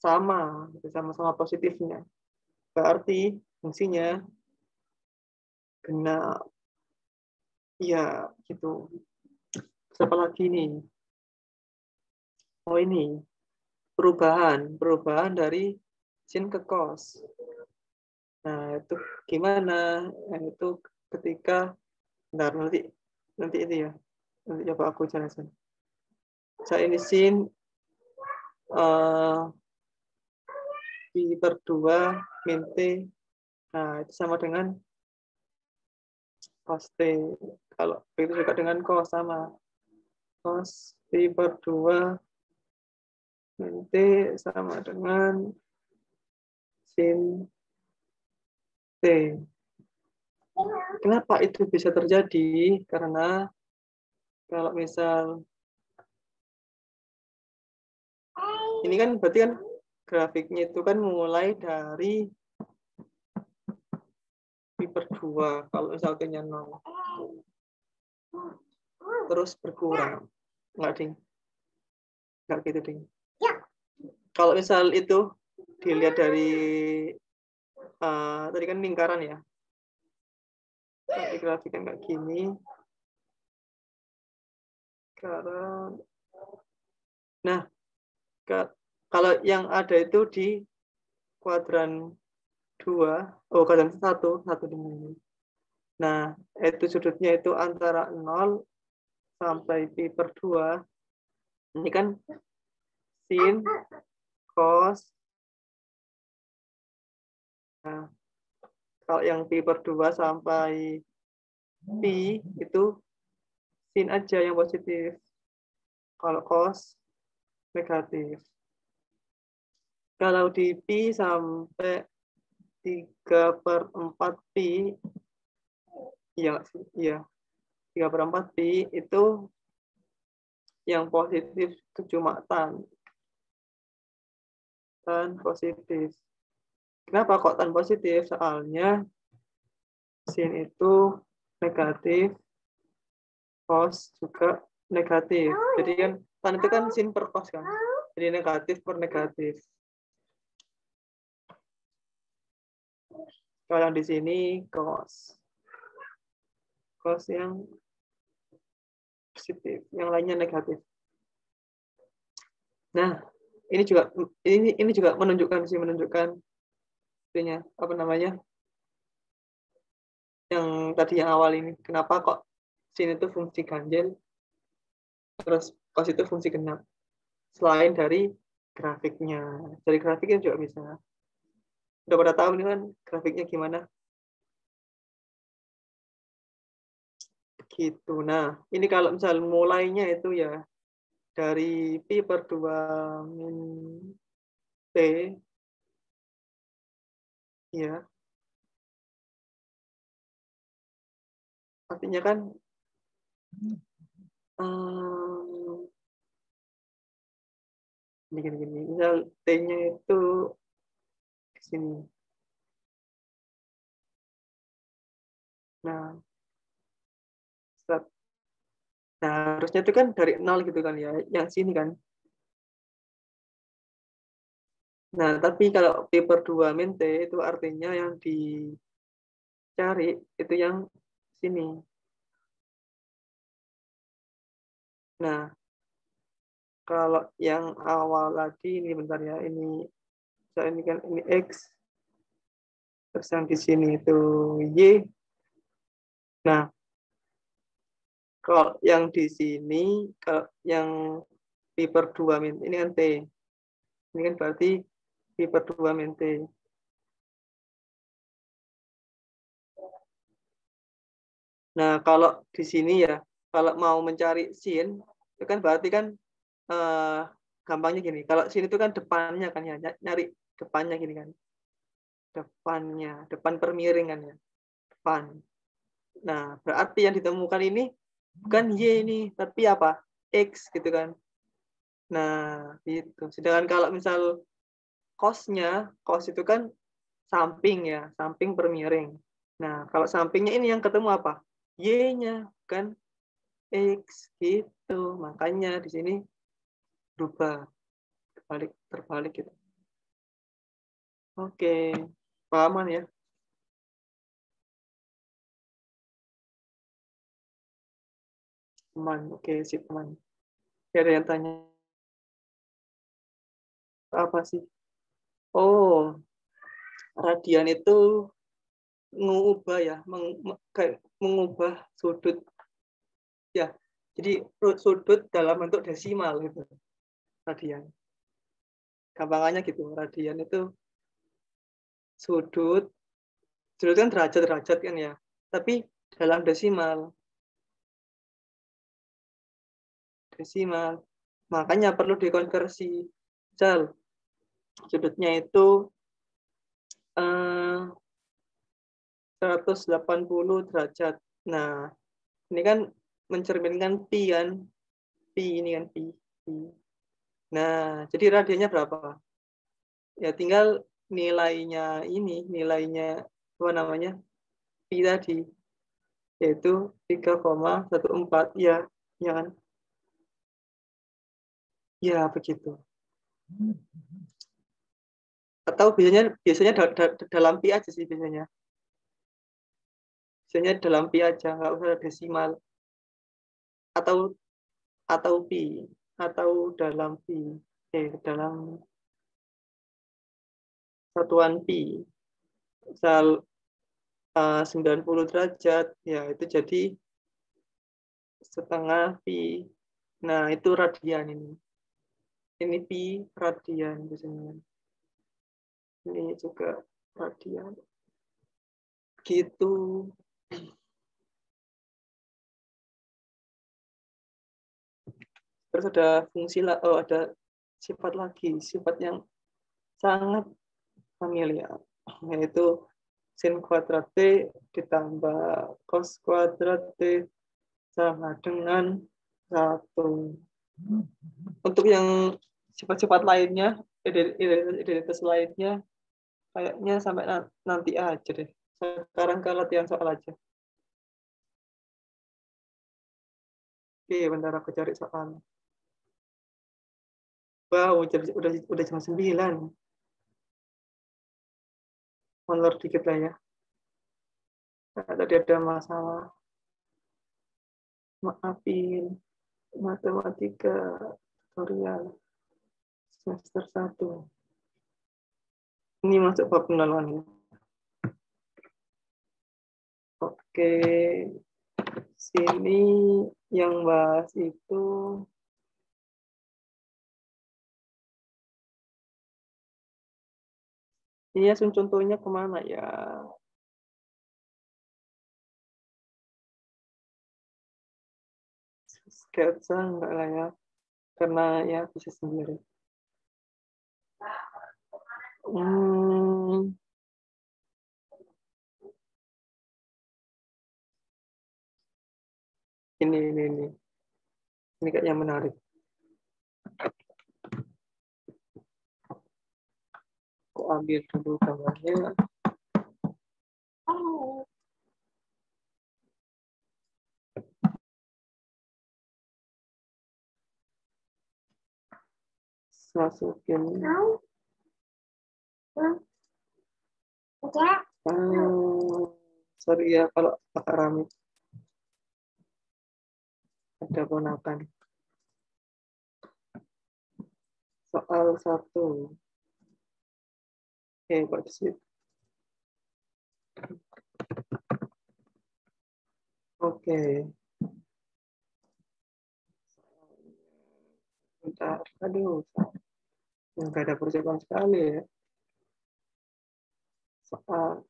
sama sama-sama positifnya. Berarti fungsinya genap ya gitu. Siapa lagi nih oh ini. Perubahan. Perubahan dari sin ke cos nah itu gimana? Nah, itu ketika bentar nanti nanti itu ya. Nanti coba aku jelasin. Saya ini sin uh, pi per 2 min nah itu sama dengan cos t. Kalau itu juga dengan cos sama. Cos pi per 2 min sama dengan sin t Kenapa itu bisa terjadi? Karena kalau misal ini kan berarti kan grafiknya itu kan mulai dari pi per 2 kalau misal t-nya 0. Terus berkurang. Enggak, Ding. Enggak gitu, Ding. Kalau misal itu dilihat dari eh, tadi kan lingkaran ya. Kalau digrafikan kayak gini. Sekarang. Nah, ka- kalau yang ada itu di kuadran dua, oh kuadran satu, satu dengan ini. Nah, itu sudutnya itu antara 0 sampai pi per 2. Ini kan sin, cos. Kalau yang pi per 2 sampai pi itu sin aja yang positif. Kalau cos negatif. Kalau di pi sampai 3 per 4 pi, iya? Iya. 3 per 4 pi itu yang positif itu cuma tan. Tan positif. Kenapa kok tan positif? Soalnya sin itu negatif, cos juga negatif. Jadi kan tan itu kan sin per cos kan. Jadi negatif per negatif. Kalau di sini cos. Cos yang positif, yang lainnya negatif. Nah, ini juga ini ini juga menunjukkan sih menunjukkan itunya apa namanya? Yang tadi yang awal ini. Kenapa kok sin itu fungsi ganjil terus cos itu fungsi genap. Selain dari grafiknya. Dari grafiknya juga bisa. Udah pada tahu ini kan grafiknya gimana? Gitu. Nah, ini kalau misal mulainya itu ya dari pi per 2 min t ya. Artinya kan um, ini gini, gini. Misal t-nya itu sini. Nah. Nah, harusnya itu kan dari nol gitu kan ya, yang sini kan. Nah, tapi kalau P per 2 min T itu artinya yang dicari itu yang sini. Nah, kalau yang awal tadi ini bentar ya, ini saya ini kan ini X, terus yang di sini itu Y. Nah, kalau yang di sini, kalau yang pi per 2 min, ini kan T. Ini kan berarti pi per 2 min T. Nah, kalau di sini ya, kalau mau mencari sin, itu kan berarti kan eh, gampangnya gini. Kalau sin itu kan depannya kan ya, nyari depannya gini kan. Depannya, depan per miring kan ya. Depan. Nah, berarti yang ditemukan ini bukan Y ini, tapi apa? X gitu kan. Nah, itu. Sedangkan kalau misal cos-nya, cos itu kan samping ya, samping per miring. Nah, kalau sampingnya ini yang ketemu apa? Y-nya, kan X gitu. Makanya di sini berubah terbalik terbalik gitu. Oke, pahaman ya? Aman, oke sip. Ya, ada yang tanya apa sih? Oh, radian itu mengubah ya, meng, kayak mengubah sudut ya. Jadi sudut dalam bentuk desimal itu radian. Gampangannya gitu, radian itu sudut sudut kan derajat-derajat kan ya. Tapi dalam desimal. Desimal. Makanya perlu dikonversi. Misal sudutnya itu eh, 180 derajat. Nah, ini kan mencerminkan pi kan. Pi ini kan pi. pi. Nah, jadi radiannya berapa? Ya tinggal nilainya ini, nilainya apa namanya? Pi tadi yaitu 3,14 ya, ya kan? Ya, begitu. Atau biasanya biasanya da, da, dalam pi aja sih biasanya. Biasanya dalam pi aja nggak usah desimal. Atau atau pi atau dalam pi eh dalam satuan pi. Misal uh, 90 derajat ya itu jadi setengah pi. Nah itu radian ini. Ini pi radian biasanya ini juga radian gitu terus ada fungsi oh ada sifat lagi sifat yang sangat familiar yaitu sin kuadrat T ditambah cos kuadrat T sama dengan satu. Untuk yang sifat-sifat lainnya, identitas lainnya, kayaknya sampai nanti aja deh. Sekarang ke latihan soal aja. Oke, bentar aku cari soal. Wow, udah, udah, jam 9. Molor dikit lah ya. Nah, tadi ada masalah. Maafin matematika tutorial semester 1. Ini masuk bab pengenalan. Oke, sini yang bahas itu langsung contohnya ke mana ya? sketsa enggak lah ya karena ya bisa sendiri hmm. ini ini ini ini kayaknya menarik aku ambil dulu gambarnya oh. masukin hmm, sorry ya kalau agak rame ada ponakan soal satu oke Pak Oke. Bentar, aduh. Nggak ada persiapan sekali ya. Soal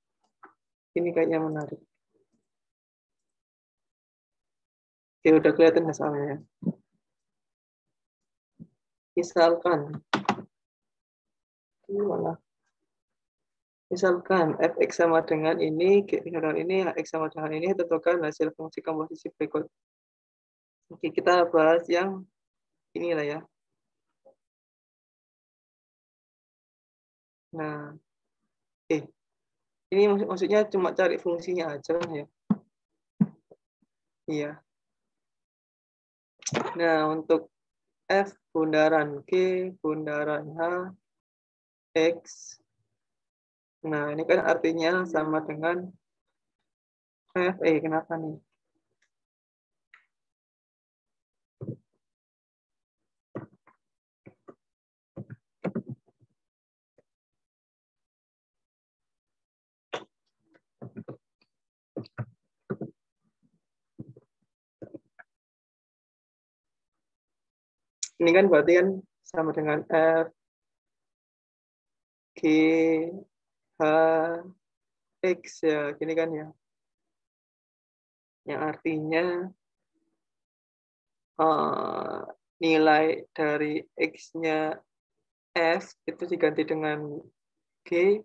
ini kayaknya menarik. Oke, udah kelihatan misalnya ya. Misalkan, gimana? Misalkan fx sama dengan ini, g ini, hx sama dengan ini, tentukan hasil fungsi komposisi berikut. Oke, kita bahas yang inilah ya. Nah, eh, ini maksudnya cuma cari fungsinya aja ya. Iya. Nah, untuk F bundaran G, bundaran H, X. Nah, ini kan artinya sama dengan F. Eh, kenapa nih? Ini kan berarti kan sama dengan F, G, H, X ya, gini kan ya. Yang artinya uh, nilai dari X-nya F itu diganti dengan G,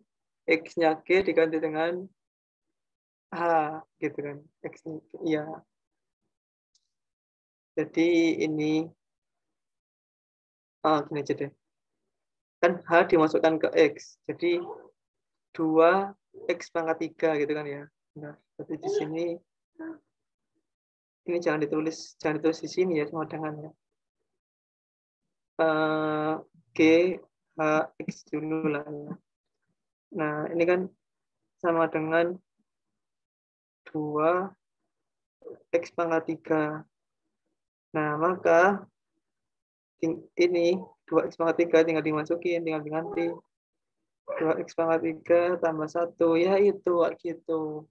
X-nya G diganti dengan H, gitu kan. X-nya, ya. Jadi ini ah gini aja deh. Kan H dimasukkan ke X jadi 2 X pangkat 3 gitu kan ya. Nah tapi di sini ini jangan ditulis jangan ditulis di sini ya sama dengan ya. Uh, G H X dulu lah ya. Nah, ini kan sama dengan 2 X pangkat 3. Nah, maka ini 2X pangkat 3 tinggal dimasukin, tinggal diganti. 2X pangkat 3 tambah 1, ya itu, kayak gitu.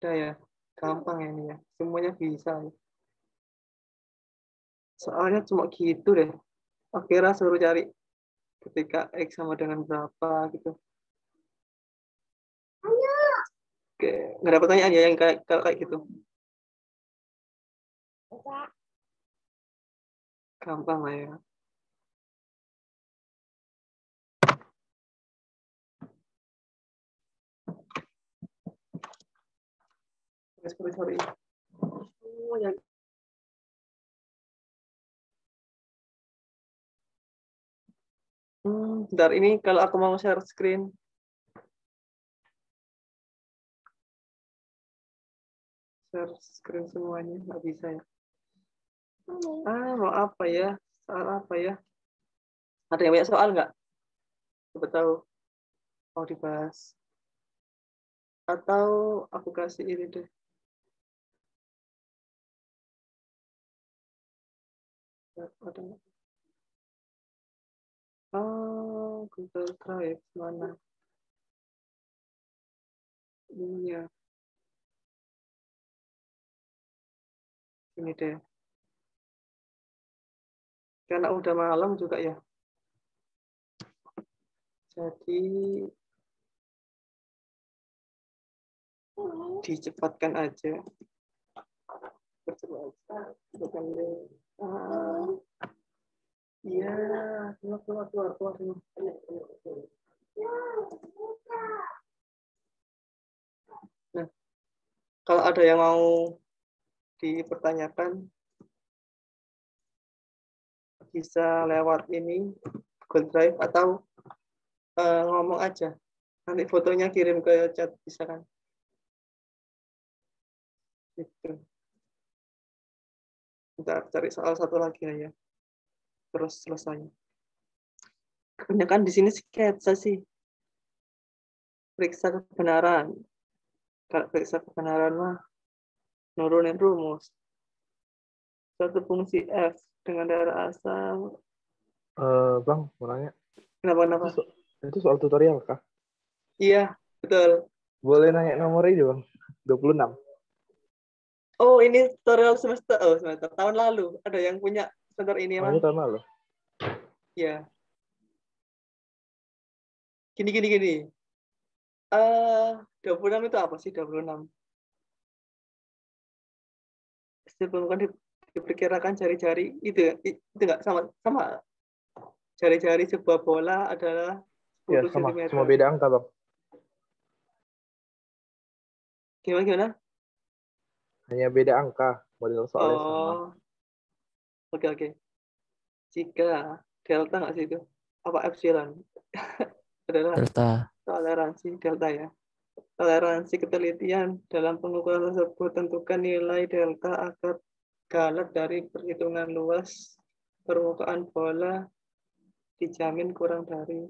Udah ya, gampang ya ini ya. Semuanya bisa. Soalnya cuma gitu deh. Akhirnya suruh cari ketika X sama dengan berapa gitu. Oke, nggak ada pertanyaan ya yang kayak kayak gitu. Gampang lah ya. Sorry, sorry. Oh, ya. Hmm, bentar ini kalau aku mau share screen. Share screen semuanya nggak bisa ya. Ah, mau apa ya? Soal apa ya? Ada yang banyak soal nggak? Coba tahu. Mau dibahas. Atau aku kasih ini deh. Ada? Oh, Google Drive mana? Iya. Ini deh. Karena udah malam juga ya. Jadi dicepatkan aja. Percepat. Bukan deh. Ah. Iya, keluar, keluar, keluar, keluar. Nah, kalau ada yang mau dipertanyakan, bisa lewat ini, Google Drive, atau eh, ngomong aja. Nanti fotonya kirim ke chat, bisa kan? Gitu. Ntar cari soal satu lagi ya terus selesai. Kebanyakan di sini sketsa sih. Periksa kebenaran. Kalau periksa kebenaran mah nurunin rumus. Satu fungsi f dengan darah asal. Eh, bang, mau nanya. Kenapa kenapa? Itu, so- itu soal tutorial kah? Iya, betul. Boleh nanya nomor ini bang? 26. Oh, ini tutorial semester oh semester tahun lalu. Ada yang punya semester ini Oh, mah? ini tahun lalu. Iya. Gini gini gini. Eh, 26 itu apa sih 26? Sebelum kan diperkirakan jari-jari itu ya? Itu enggak sama sama jari-jari sebuah bola adalah 10 Ya, sama. cm. Cuma beda angka bang. Gimana gimana? Hanya beda angka. Model soalnya sama. Oh. Oke oke. Jika delta nggak sih itu? Apa epsilon? adalah Delta. toleransi delta ya. Toleransi ketelitian dalam pengukuran tersebut tentukan nilai delta agar galat dari perhitungan luas permukaan bola dijamin kurang dari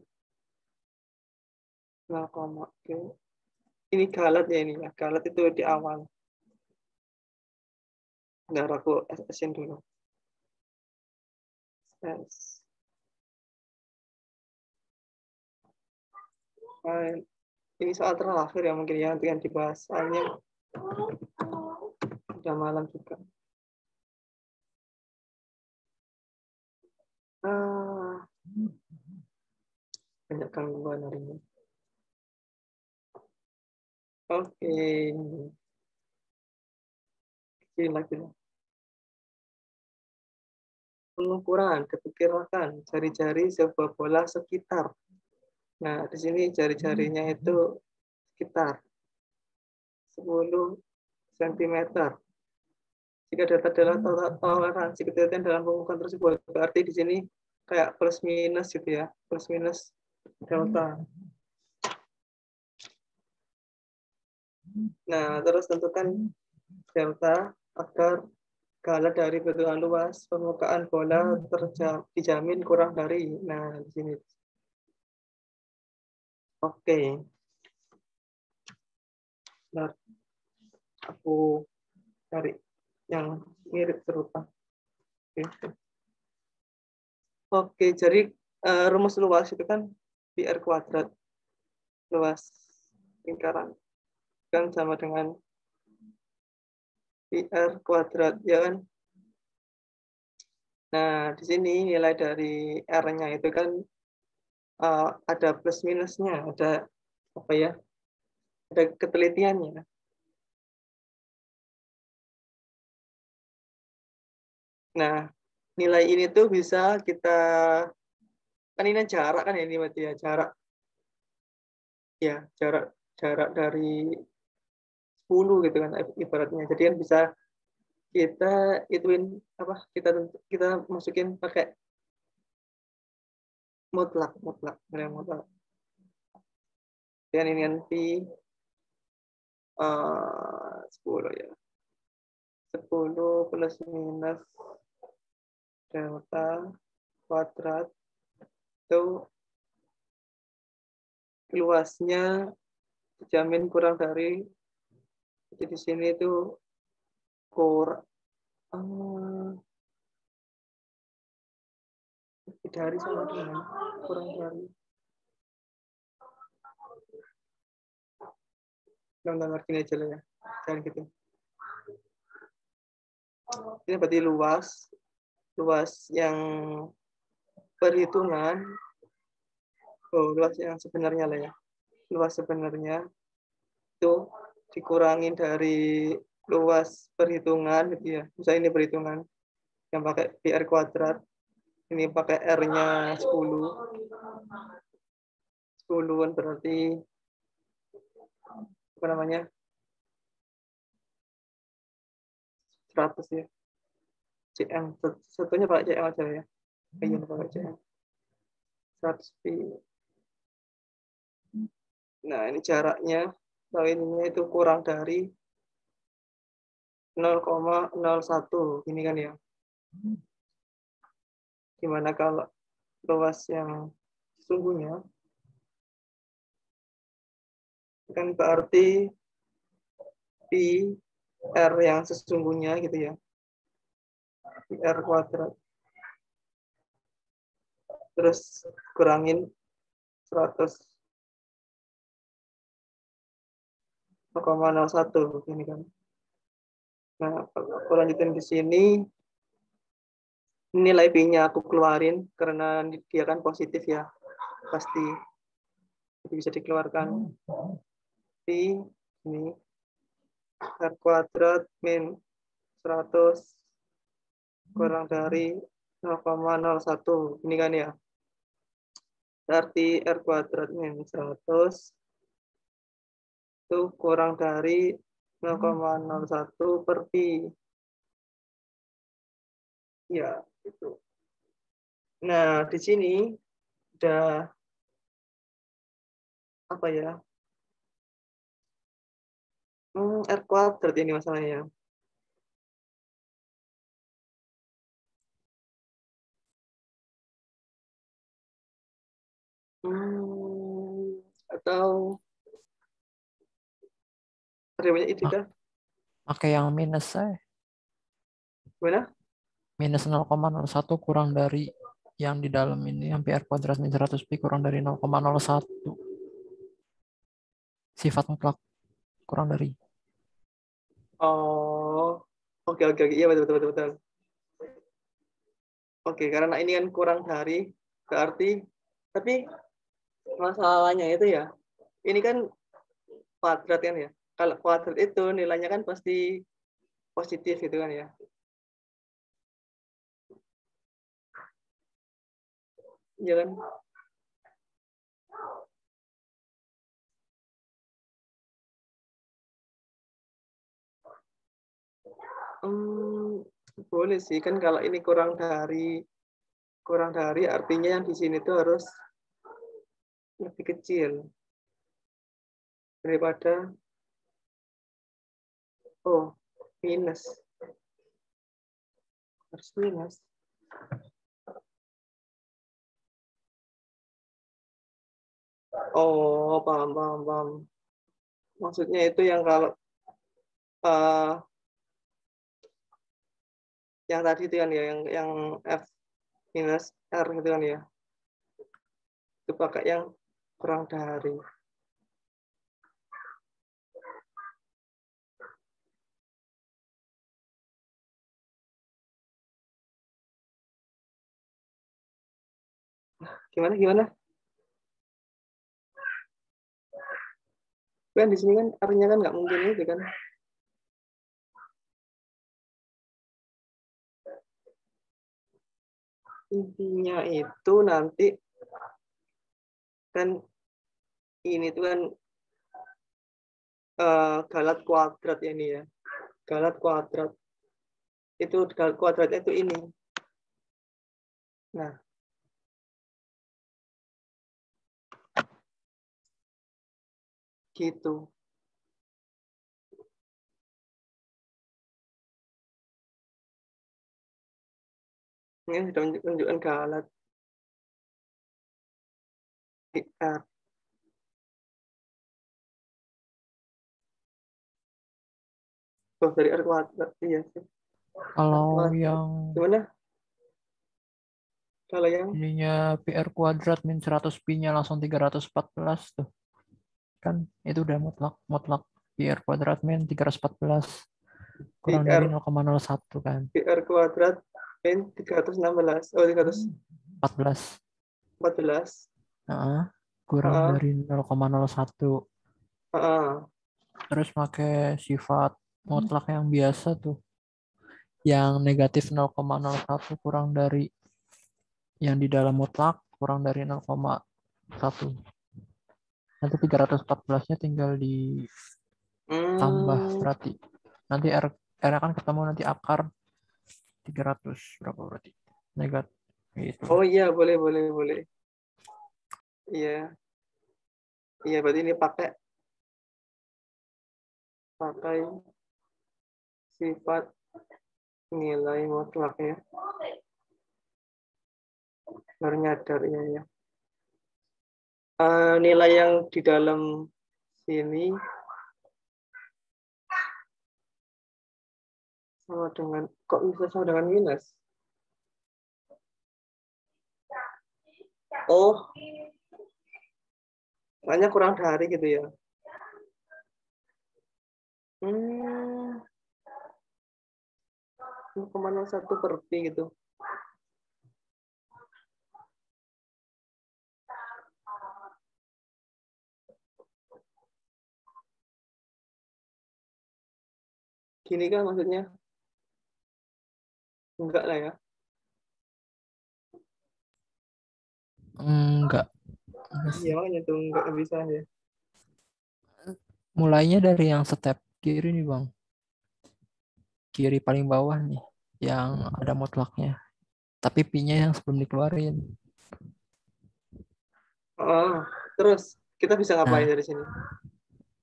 0, oke. Ini galat ya ini ya. Galat itu di awal. Nggak aku SS-in dulu. S. Fine. Ini soal terakhir ya mungkin ya nanti yang dibahas. Soalnya udah malam juga. Ah, banyak gangguan hari ini. Oke. Kecil lagi. lah. Pengukuran, keperkiraan jari-jari sebuah bola sekitar. Nah, di sini jari-jarinya itu sekitar 10 cm. Jika data adalah total toleransi ketelitian dalam pengukuran tersebut, berarti di sini kayak plus minus gitu ya, plus minus delta. Nah, terus tentukan delta agar galat dari bentukan luas permukaan bola terja- dijamin kurang dari. Nah, di sini. Oke. Bentar. Aku cari yang mirip serupa. Oke. Oke, jadi eh, rumus luas itu kan PR kuadrat. Luas lingkaran. Kan sama dengan PR kuadrat, ya kan? Nah, di sini nilai dari R-nya itu kan eh, ada plus minusnya, ada apa ya? Ada ketelitiannya. Nah, nilai ini tuh bisa kita kan ini jarak kan ya ini berarti ya jarak. Ya jarak jarak dari 10 gitu kan ibaratnya. Jadi kan bisa kita ituin apa kita kita masukin pakai mutlak mutlak nilai mutlak. Dan ini pi uh, 10 ya. 10 plus minus delta kuadrat itu luasnya dijamin kurang dari jadi di sini itu kurang uh, dari sama dengan kurang dari. Gambar gini aja lah ya jangan gitu. Ini berarti luas luas yang perhitungan oh luas yang sebenarnya lah ya. Luas sebenarnya itu dikurangin dari luas perhitungan gitu ya. Misalnya ini perhitungan yang pakai PR kuadrat ini pakai R-nya 10 10 kan berarti apa namanya? 100 ya CM satunya pakai CM aja ya. Iya pakai CM 100 pi nah ini jaraknya. Kalau ininya itu kurang dari 0,01 ini kan ya. Gimana kalau luas yang sesungguhnya kan berarti pi r yang sesungguhnya gitu ya r kuadrat. Terus kurangin 100 0,01 ini kan. Nah aku lanjutin di sini. Nilai B-nya aku keluarin karena dia kan positif ya pasti. Jadi bisa dikeluarkan. P ini. R kuadrat min 100 kurang dari 0,01 ini kan ya? Berarti R kuadrat min 100 itu kurang dari 0,01 per pi. Ya itu nah di sini udah apa ya? Hmm, R kuadrat ini masalahnya hmm, atau banyak itu dah Pakai yang minus saya. gimana Minus 0,01 kurang dari yang di dalam ini yang PR kuadrat min 100 pi kurang dari 0,01. Sifat mutlak kurang dari. oh oke oke oke iya betul betul betul betul oke karena ini kan kurang dari berarti tapi masalahnya itu ya. Ini kan kuadrat kan ya. Kalau kuadrat itu nilainya kan pasti positif gitu kan ya. Iya kan? Hmm, boleh sih. Kan kalau ini kurang dari kurang dari artinya yang di sini tuh harus lebih kecil daripada oh minus harus minus Oh, paham, paham, paham. Maksudnya itu yang kalau eh yang tadi itu kan ya, yang yang F minus R itu kan ya. Itu pakai yang kurang dari. Gimana, gimana? Kan di sini kan artinya kan nggak mungkin itu kan. Intinya itu nanti kan ini tuh kan eh, galat kuadrat ya ini ya. Galat kuadrat. Itu galat kuadratnya itu ini. Nah, gitu. Ini sudah menunjukkan galat. R. Oh, dari R kuadrat. Iya sih. Kalau yang Gimana? Kalau yang ininya PR kuadrat min 100 pi-nya langsung 314 tuh. Kan itu udah mutlak mutlak PR kuadrat min 314 kurang dari PR. 0,01 kan. PR kuadrat min 316. Oh, 314. 14. Heeh. kurang Ah. dari 0,01. Ah, Terus pakai sifat mutlak yang biasa tuh. Yang negatif 0,01 kurang dari yang di dalam mutlak kurang dari 0,1. Nanti 314-nya tinggal ditambah hmm, berarti. Nanti R, R akan ketemu nanti akar 300 berapa berarti? Negatif. Gitu. Oh iya, boleh, boleh, boleh. Iya. Iya, berarti ini pakai pakai sifat nilai mutlak ya. Baru ya ya. Eh, nilai yang di dalam sini sama dengan kok bisa sama dengan minus? Oh, makanya kurang dari gitu ya. Hmm. 0,01 per pi gitu. Gini kan maksudnya? Enggak lah ya. Enggak. Iya makanya tuh enggak bisa ya. Mulainya dari yang step kiri nih, Bang. Kiri paling bawah nih yang ada mutlaknya. Tapi pi-nya yang sebelum dikeluarin. Oh, terus kita bisa ngapain Nah. dari sini?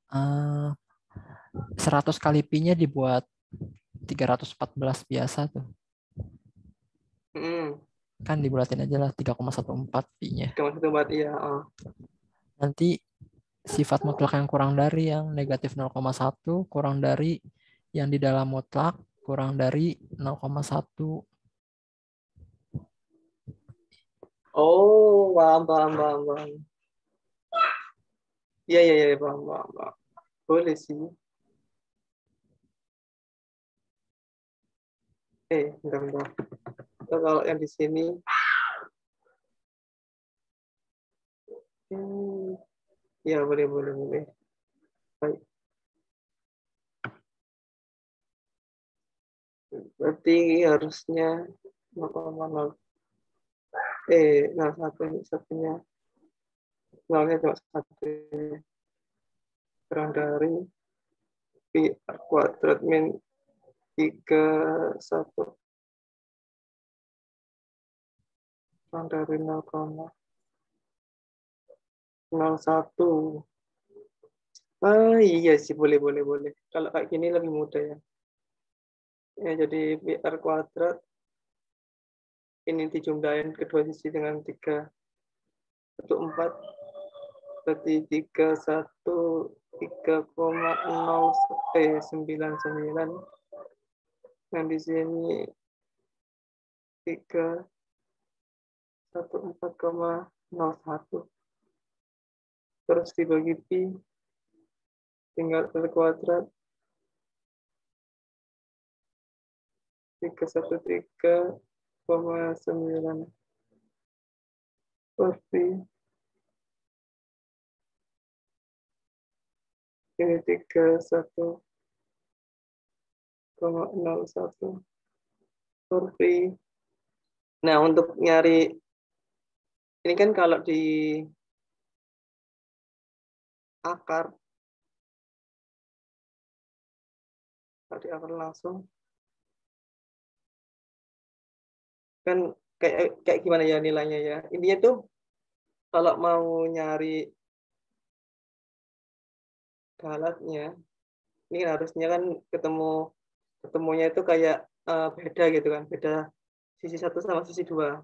Eh, 100 kali pi-nya dibuat 314 biasa tuh. Hmm, Kan dibulatin aja lah 3,14 pi-nya. kalau satu buat iya. Oh. Nanti sifat mutlak yang kurang dari yang negatif 0,1 kurang dari yang di dalam mutlak kurang dari 0,1. Oh, paham, paham, paham. Iya, iya, iya, paham, paham, paham. Boleh sih. Eh, bentar, bentar. Kalau yang di sini, hmm, ya boleh, boleh, boleh. Baik. Berarti harusnya 0,0 eh nah satu ini satunya. Nolnya cuma satu kurang dari pi r kuadrat min tiga satu. Kurang dari nol koma. Nol satu. Ah iya sih boleh boleh boleh. Kalau kayak gini lebih mudah ya ya jadi pi r kuadrat. Ini dijumlahin kedua sisi dengan tiga. Satu empat berarti 31 3,0 eh 99 yang di sini 3 14,01 terus dibagi pi tinggal R kuadrat 313,9 per pi ini tiga satu koma nol satu. Survei. Nah untuk nyari ini kan kalau di akar kalau akar langsung kan kayak kayak gimana ya nilainya ya? Intinya tuh kalau mau nyari galatnya ini harusnya kan ketemu ketemunya itu kayak uh, beda gitu kan beda sisi satu sama sisi dua.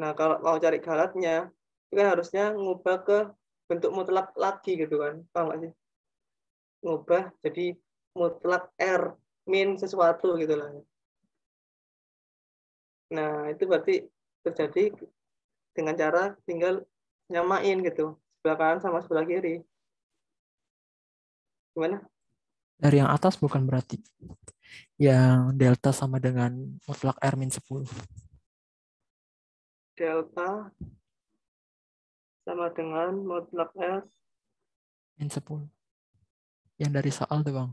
Nah kalau mau cari galatnya itu kan harusnya ngubah ke bentuk mutlak lagi gitu kan paham sih? Ngubah jadi mutlak r min sesuatu gitu lah nah itu berarti terjadi dengan cara tinggal nyamain gitu sebelah kanan sama sebelah kiri gimana Dari yang atas bukan berarti. Yang delta sama dengan mutlak R min 10. delta sama dengan mutlak r Min 10. Yang dari soal tuh bang.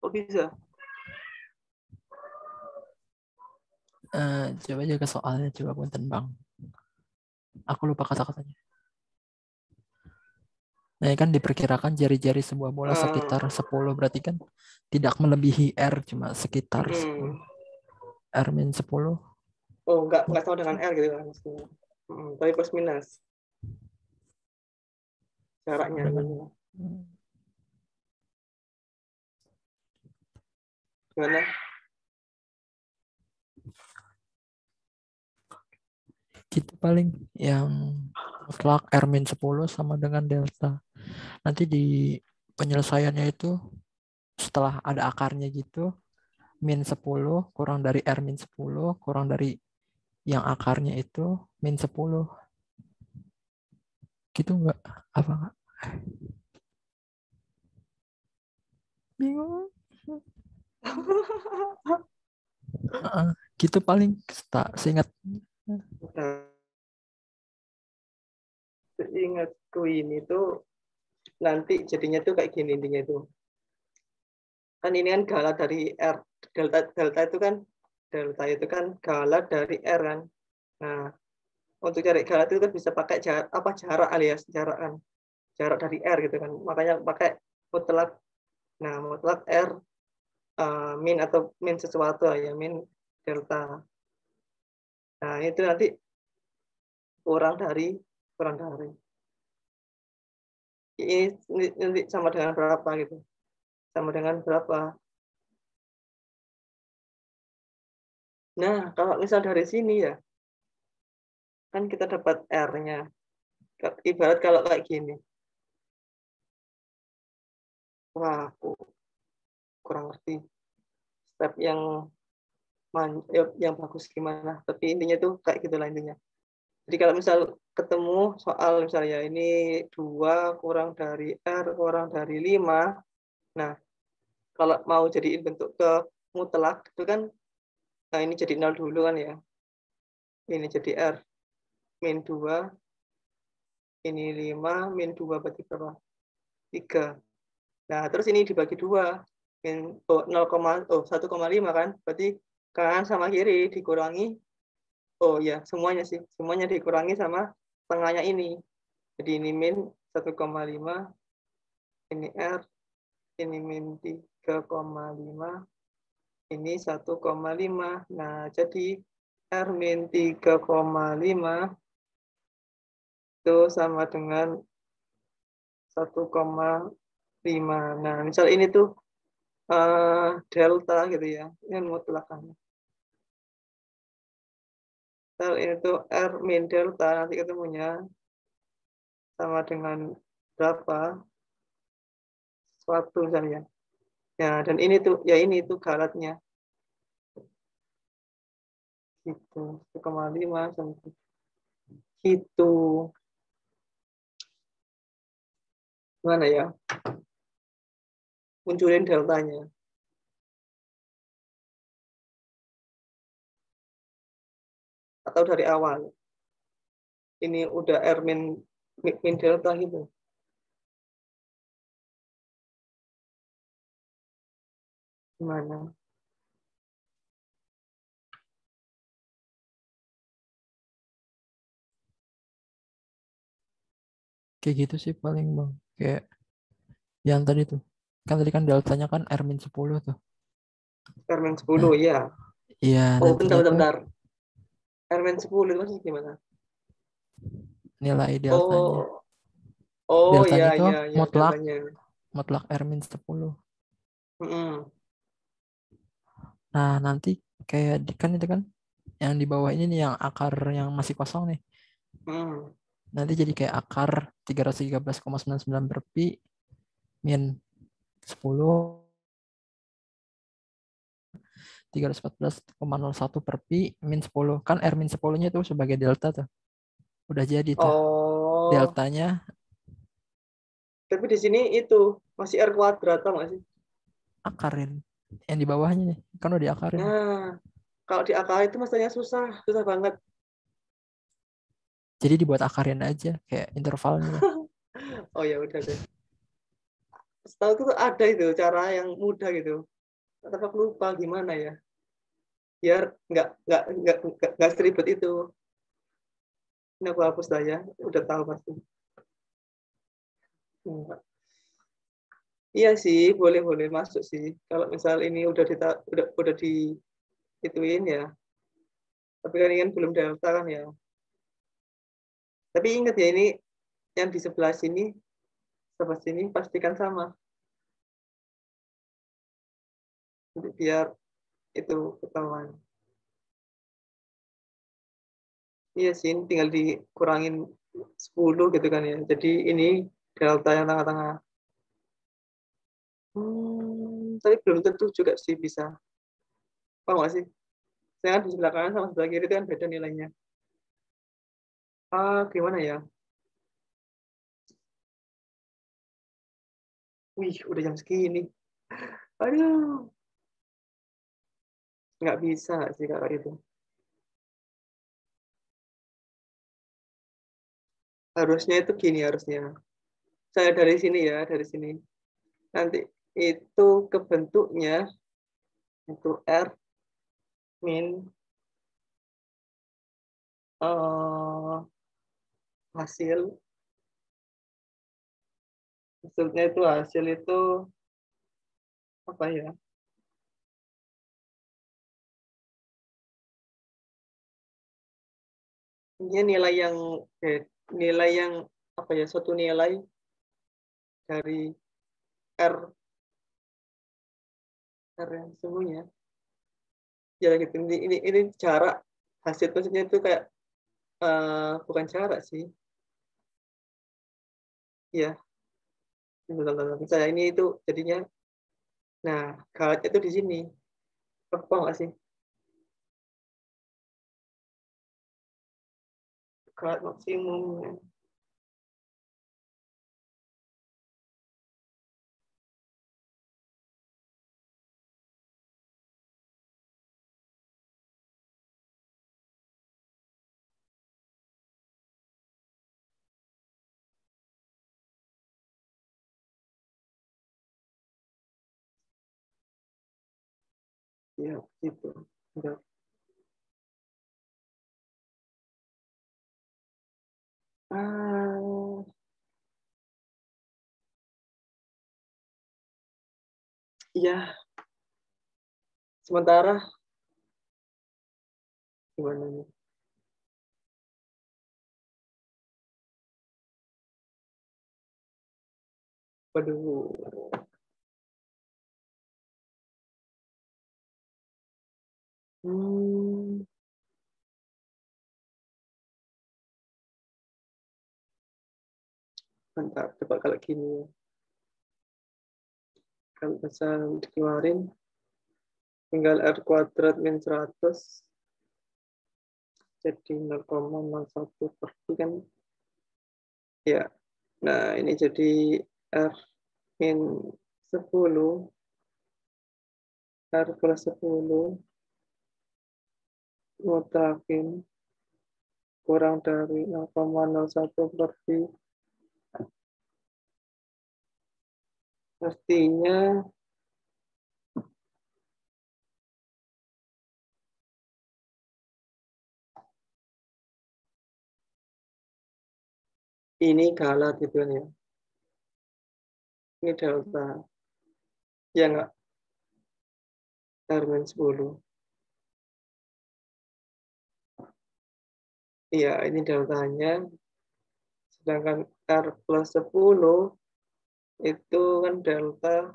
Kok bisa Eh, coba jaga soalnya coba punten bang. Aku lupa kata-katanya. Nah, kan diperkirakan jari-jari sebuah bola Ah. sekitar 10 berarti kan tidak melebihi R cuma sekitar Hmm. 10. R min 10 oh nggak nggak sama dengan r gitu kan maksudnya Hmm, tapi plus minus jaraknya Dengan- gimana gitu paling yang mutlak R min 10 sama dengan delta. Nanti di penyelesaiannya itu setelah ada akarnya gitu min 10 kurang dari R min 10 kurang dari yang akarnya itu min 10. Gitu enggak? Apa enggak? Bingung. Heeh, gitu paling. Tak seingat. Seingatku ini tuh nanti jadinya tuh kayak gini intinya itu. Kan ini kan gala dari R delta delta itu kan delta itu kan gala dari R kan. Nah untuk cari gala itu kan bisa pakai jarak apa jarak alias jarak kan. Jarak dari R gitu kan. Makanya pakai mutlak. Nah mutlak R eh, min atau min sesuatu ya min delta Nah, itu nanti kurang dari kurang dari. Ini nanti sama dengan berapa gitu? Sama dengan berapa? Nah, kalau misal dari sini ya, kan kita dapat R-nya. Ibarat kalau kayak gini. Wah, kurang ngerti step yang man, ya, yang bagus gimana. Tapi intinya tuh kayak gitulah intinya. Jadi kalau misal ketemu soal misalnya ini dua kurang dari R kurang dari 5. Nah, kalau mau jadiin bentuk ke mutlak itu kan nah ini jadi nol dulu kan ya. Ini jadi R min 2 ini 5 min 2 berarti berapa? 3. Nah, terus ini dibagi dua min oh, 0, oh 1,5 kan? Berarti kanan sama kiri dikurangi. Oh ya semuanya sih. Semuanya dikurangi sama tengahnya ini. Jadi ini min 1,5 ini R ini min 3,5 ini 1,5 nah jadi R min 3,5 itu sama dengan 1,5 nah misal ini tuh eh, delta gitu ya, yang mutlakannya. Ini tuh R min delta nanti ketemunya sama dengan berapa? Suatu misalnya. Ya, dan ini tuh, ya ini tuh galatnya. Gitu, 1,5 sampai gitu. Gimana ya? Munculin deltanya. Atau dari awal. Ini udah R min, min delta gitu. Gimana? Kayak gitu sih paling bang. Kayak yang tadi tuh. Kan tadi kan deltanya kan R min 10 tuh. R min 10 ya. Iya, Oh, nantinya bentar, bentar, tuh bentar. R min 10 itu maksudnya gimana? nilai deltanya. Oh, oh Deltanya ya, tuh ya, ya, mutlak. deltanya. Mutlak R min 10. Mm-mm. Nah, nanti kayak di kan itu kan yang di bawah ini nih yang akar yang masih kosong nih. Mm. Nanti jadi kayak akar 313,99 per pi min 10 314,01 per pi min 10. Kan R min 10-nya itu sebagai delta tuh. Udah jadi tuh. Oh, Deltanya tapi di sini itu masih R kuadrat tau nggak sih? akarin. Yang di bawahnya nih. Kan udah diakarin. Nah, kalau di akal itu maksudnya susah, susah banget. Jadi dibuat akarin aja kayak intervalnya. Oh ya udah deh. Setahu tuh ada itu cara yang mudah gitu. Tapi aku lupa gimana ya. Biar nggak nggak nggak nggak, seribet itu. Ini aku hapus lah ya. Udah tahu pasti. Iya sih, boleh boleh masuk sih. Kalau misal ini udah dita, udah udah di ituin ya. Tapi kan ini kan belum delta kan ya. Tapi ingat ya ini yang di sebelah sini sama sini pastikan sama. Biar itu ketahuan. Iya sih, tinggal dikurangin 10 gitu kan ya. Jadi ini delta yang tengah-tengah. Hmm, tapi belum tentu juga sih bisa. Paham nggak sih? Saya kan di sebelah kanan sama sebelah kiri itu kan beda nilainya. Ah, gimana ya? Wih, udah jam segini. Aduh. Nggak bisa sih kalau itu. Harusnya itu gini harusnya. Saya dari sini ya, dari sini. Nanti itu kebentuknya itu R min eh, hasil hasilnya itu hasil itu apa ya? Ini nilai yang eh, nilai yang apa ya suatu nilai dari R. R yang sesungguhnya. Ya gitu. Ini ini, ini cara hasil maksudnya itu kayak eh, bukan cara sih. Ya saya ini itu jadinya nah galatnya itu di sini apa nggak sih? Galat maksimumnya ya gitu Bentar. Ah, Iya. Sementara gimana nih? Waduh. Hmm. Mantap, coba kalau gini. Kan bisa dikeluarin. Tinggal R kuadrat min 100. Jadi 0,01 per kan. Ya, nah ini jadi R min 10. R plus 10 mutakin kurang dari 0,01 per V Pastinya ini galat kan ya. Ini delta. Ya enggak? R 10. Iya, ini deltanya. Sedangkan R plus 10 itu kan delta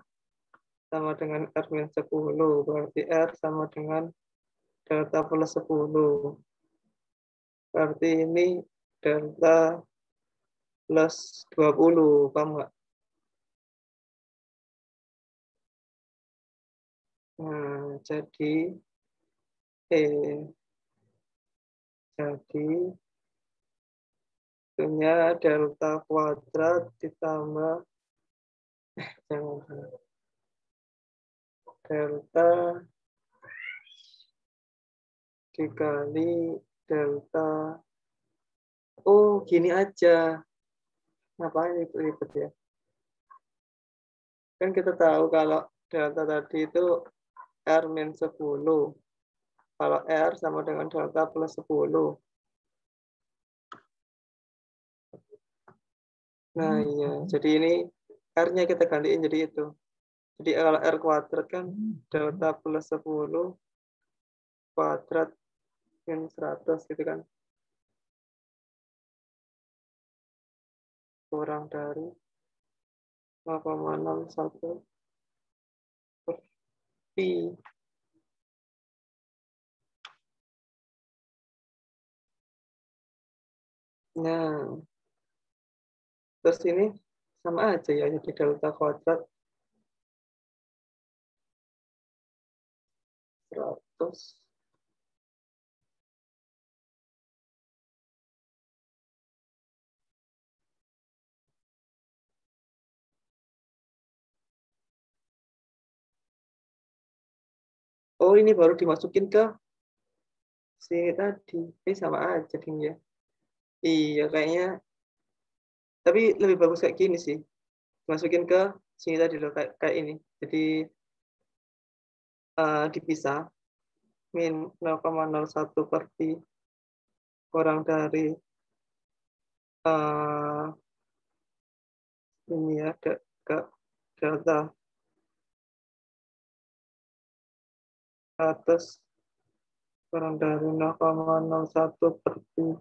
sama dengan R min 10. Berarti R sama dengan delta plus 10. Berarti ini delta plus 20. Paham nggak? Nah, jadi eh jadi punya delta kuadrat ditambah eh, jangan delta dikali delta oh gini aja. Ngapain itu ribet ya? Kan kita tahu kalau delta tadi itu R min 10 kalau R sama dengan delta plus 10 nah iya. Jadi ini R-nya kita gantiin jadi itu. Jadi kalau R kuadrat kan delta plus 10 kuadrat min 100 gitu kan. Kurang dari 0,61 per pi. Nah, terus ini sama aja ya, jadi delta kuadrat 100 Oh, ini baru dimasukin ke sini tadi. Ini sama aja ya. Iya, kayaknya. Tapi lebih bagus kayak gini sih. Masukin ke sini tadi loh, kayak, kayak ini. Jadi uh, dipisah. Min 0,01 per T kurang dari uh, ini ya, ke, ke delta 100 kurang dari 0,01 per T.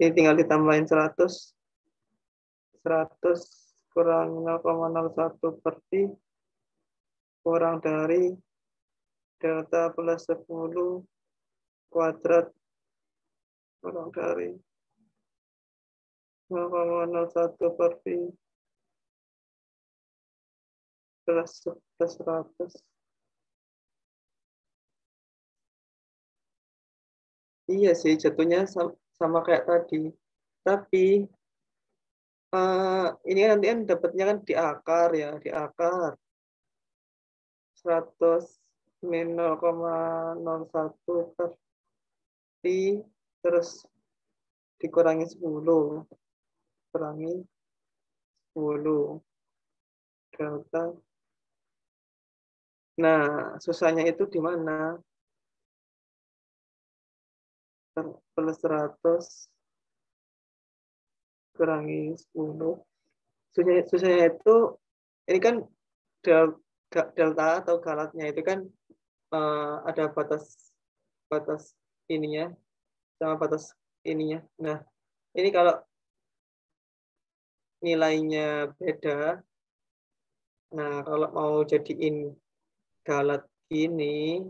Ini tinggal ditambahin 100. 100 kurang 0,01 per T kurang dari delta plus 10 kuadrat kurang dari 0,01 per T plus 100. Iya sih, jatuhnya sama, kayak tadi. Tapi uh, ini nanti kan dapatnya kan di akar ya, di akar. 100 min 0,01 per T, terus dikurangi 10. Kurangi 10. Delta. Nah, susahnya itu di mana? Plus 100 kurangi 10. Susahnya, susahnya itu, ini kan del, delta atau galatnya itu kan uh, ada batas batas ininya sama batas ininya. Nah, ini kalau nilainya beda, nah kalau mau jadiin galat ini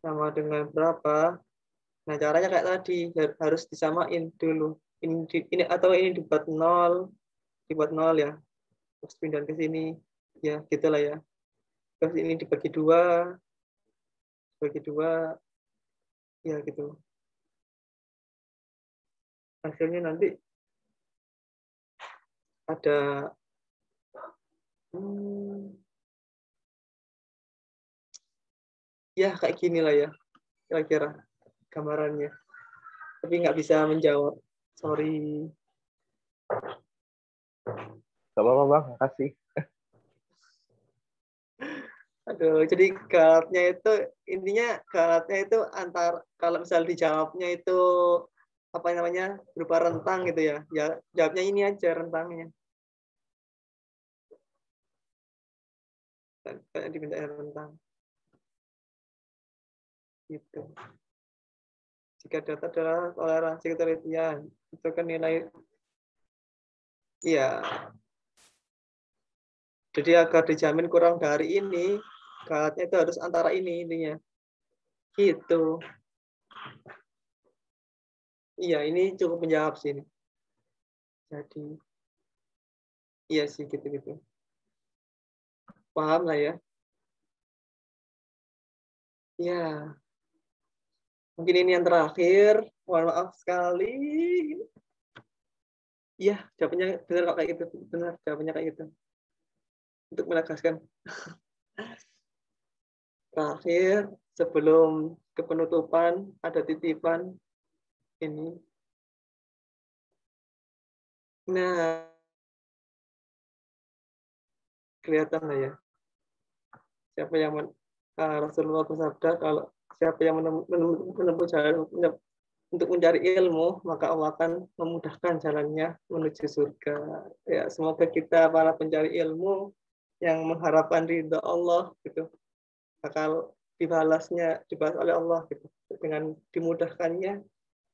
sama dengan berapa? Nah, caranya kayak tadi, harus disamain dulu. ini ini atau ini dibuat nol dibuat nol ya. Terus pindah ke sini. Ya gitulah ya. Terus ini dibagi dua dibagi dua. Ya gitu. Hasilnya nanti ada hmm, ya kayak gini lah ya kira-kira gambarannya tapi nggak bisa menjawab sorry Gak apa-apa bang, makasih. Aduh, jadi galatnya itu intinya galatnya itu antar kalau misal dijawabnya itu apa namanya berupa rentang gitu ya, ya jawabnya ini aja rentangnya. Kayak diminta rentang. Gitu. Jika data adalah toleransi ketelitian, itu kan nilai Iya. Jadi agar dijamin kurang dari ini, galatnya itu harus antara ini intinya. Gitu. Iya, ini cukup menjawab sih ini. Jadi, iya sih gitu-gitu. Paham lah ya? Ya. Mungkin ini yang terakhir. Mohon maaf sekali. Iya, jawabannya benar kok kayak gitu. Benar, jawabannya kayak gitu. Untuk menegaskan. Terakhir, sebelum ke penutupan, ada titipan ini. Nah, kelihatan lah ya. Siapa yang men, uh, Rasulullah bersabda kalau siapa yang menem- menem- menempuh jalan untuk mencari ilmu, maka Allah akan memudahkan jalannya menuju surga. Ya, semoga kita para pencari ilmu yang mengharapkan ridha Allah gitu bakal dibalasnya dibalas oleh Allah gitu dengan dimudahkannya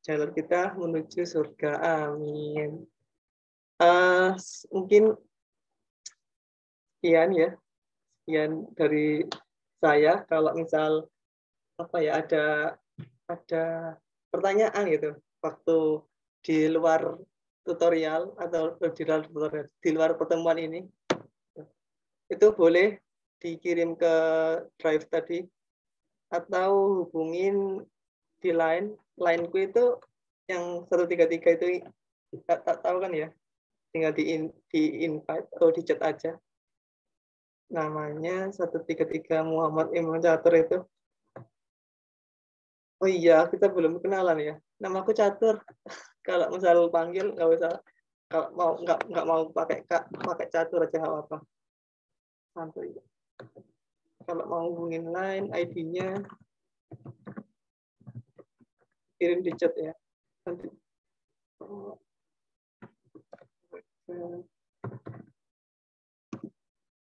jalan kita menuju surga. Amin. Uh, mungkin sekian ya, sekian dari saya. Kalau misal apa ya ada ada pertanyaan gitu. Waktu di luar tutorial atau di luar tutorial, di luar pertemuan ini itu boleh dikirim ke drive tadi atau hubungin di line. Lineku itu yang 133 itu tak, tak tahu kan ya. Tinggal di in, di invite atau di chat aja. Namanya 133 Muhammad Imam Catur itu Oh iya, kita belum kenalan ya. Nama aku Catur. Kalau misal panggil nggak usah kalau mau nggak nggak mau pakai kak pakai catur aja nggak apa-apa. Santuy. Kalau mau hubungin line ID-nya kirim di chat ya. Nanti.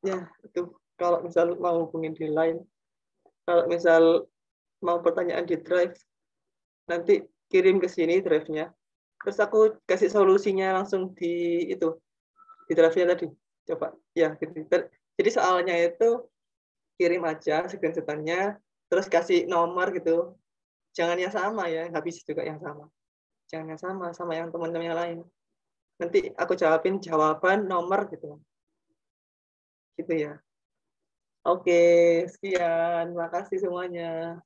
Ya, itu kalau misal mau hubungin di line. Kalau misal mau pertanyaan di drive, nanti kirim ke sini drive-nya. Terus aku kasih solusinya langsung di itu, di drive-nya tadi. Coba, ya gitu. Jadi soalnya itu kirim aja screenshot-nya, terus kasih nomor gitu. Jangan yang sama ya, nggak bisa juga yang sama. Jangan yang sama, sama yang teman-teman yang lain. Nanti aku jawabin jawaban nomor gitu. Gitu ya. Oke, sekian. Makasih semuanya.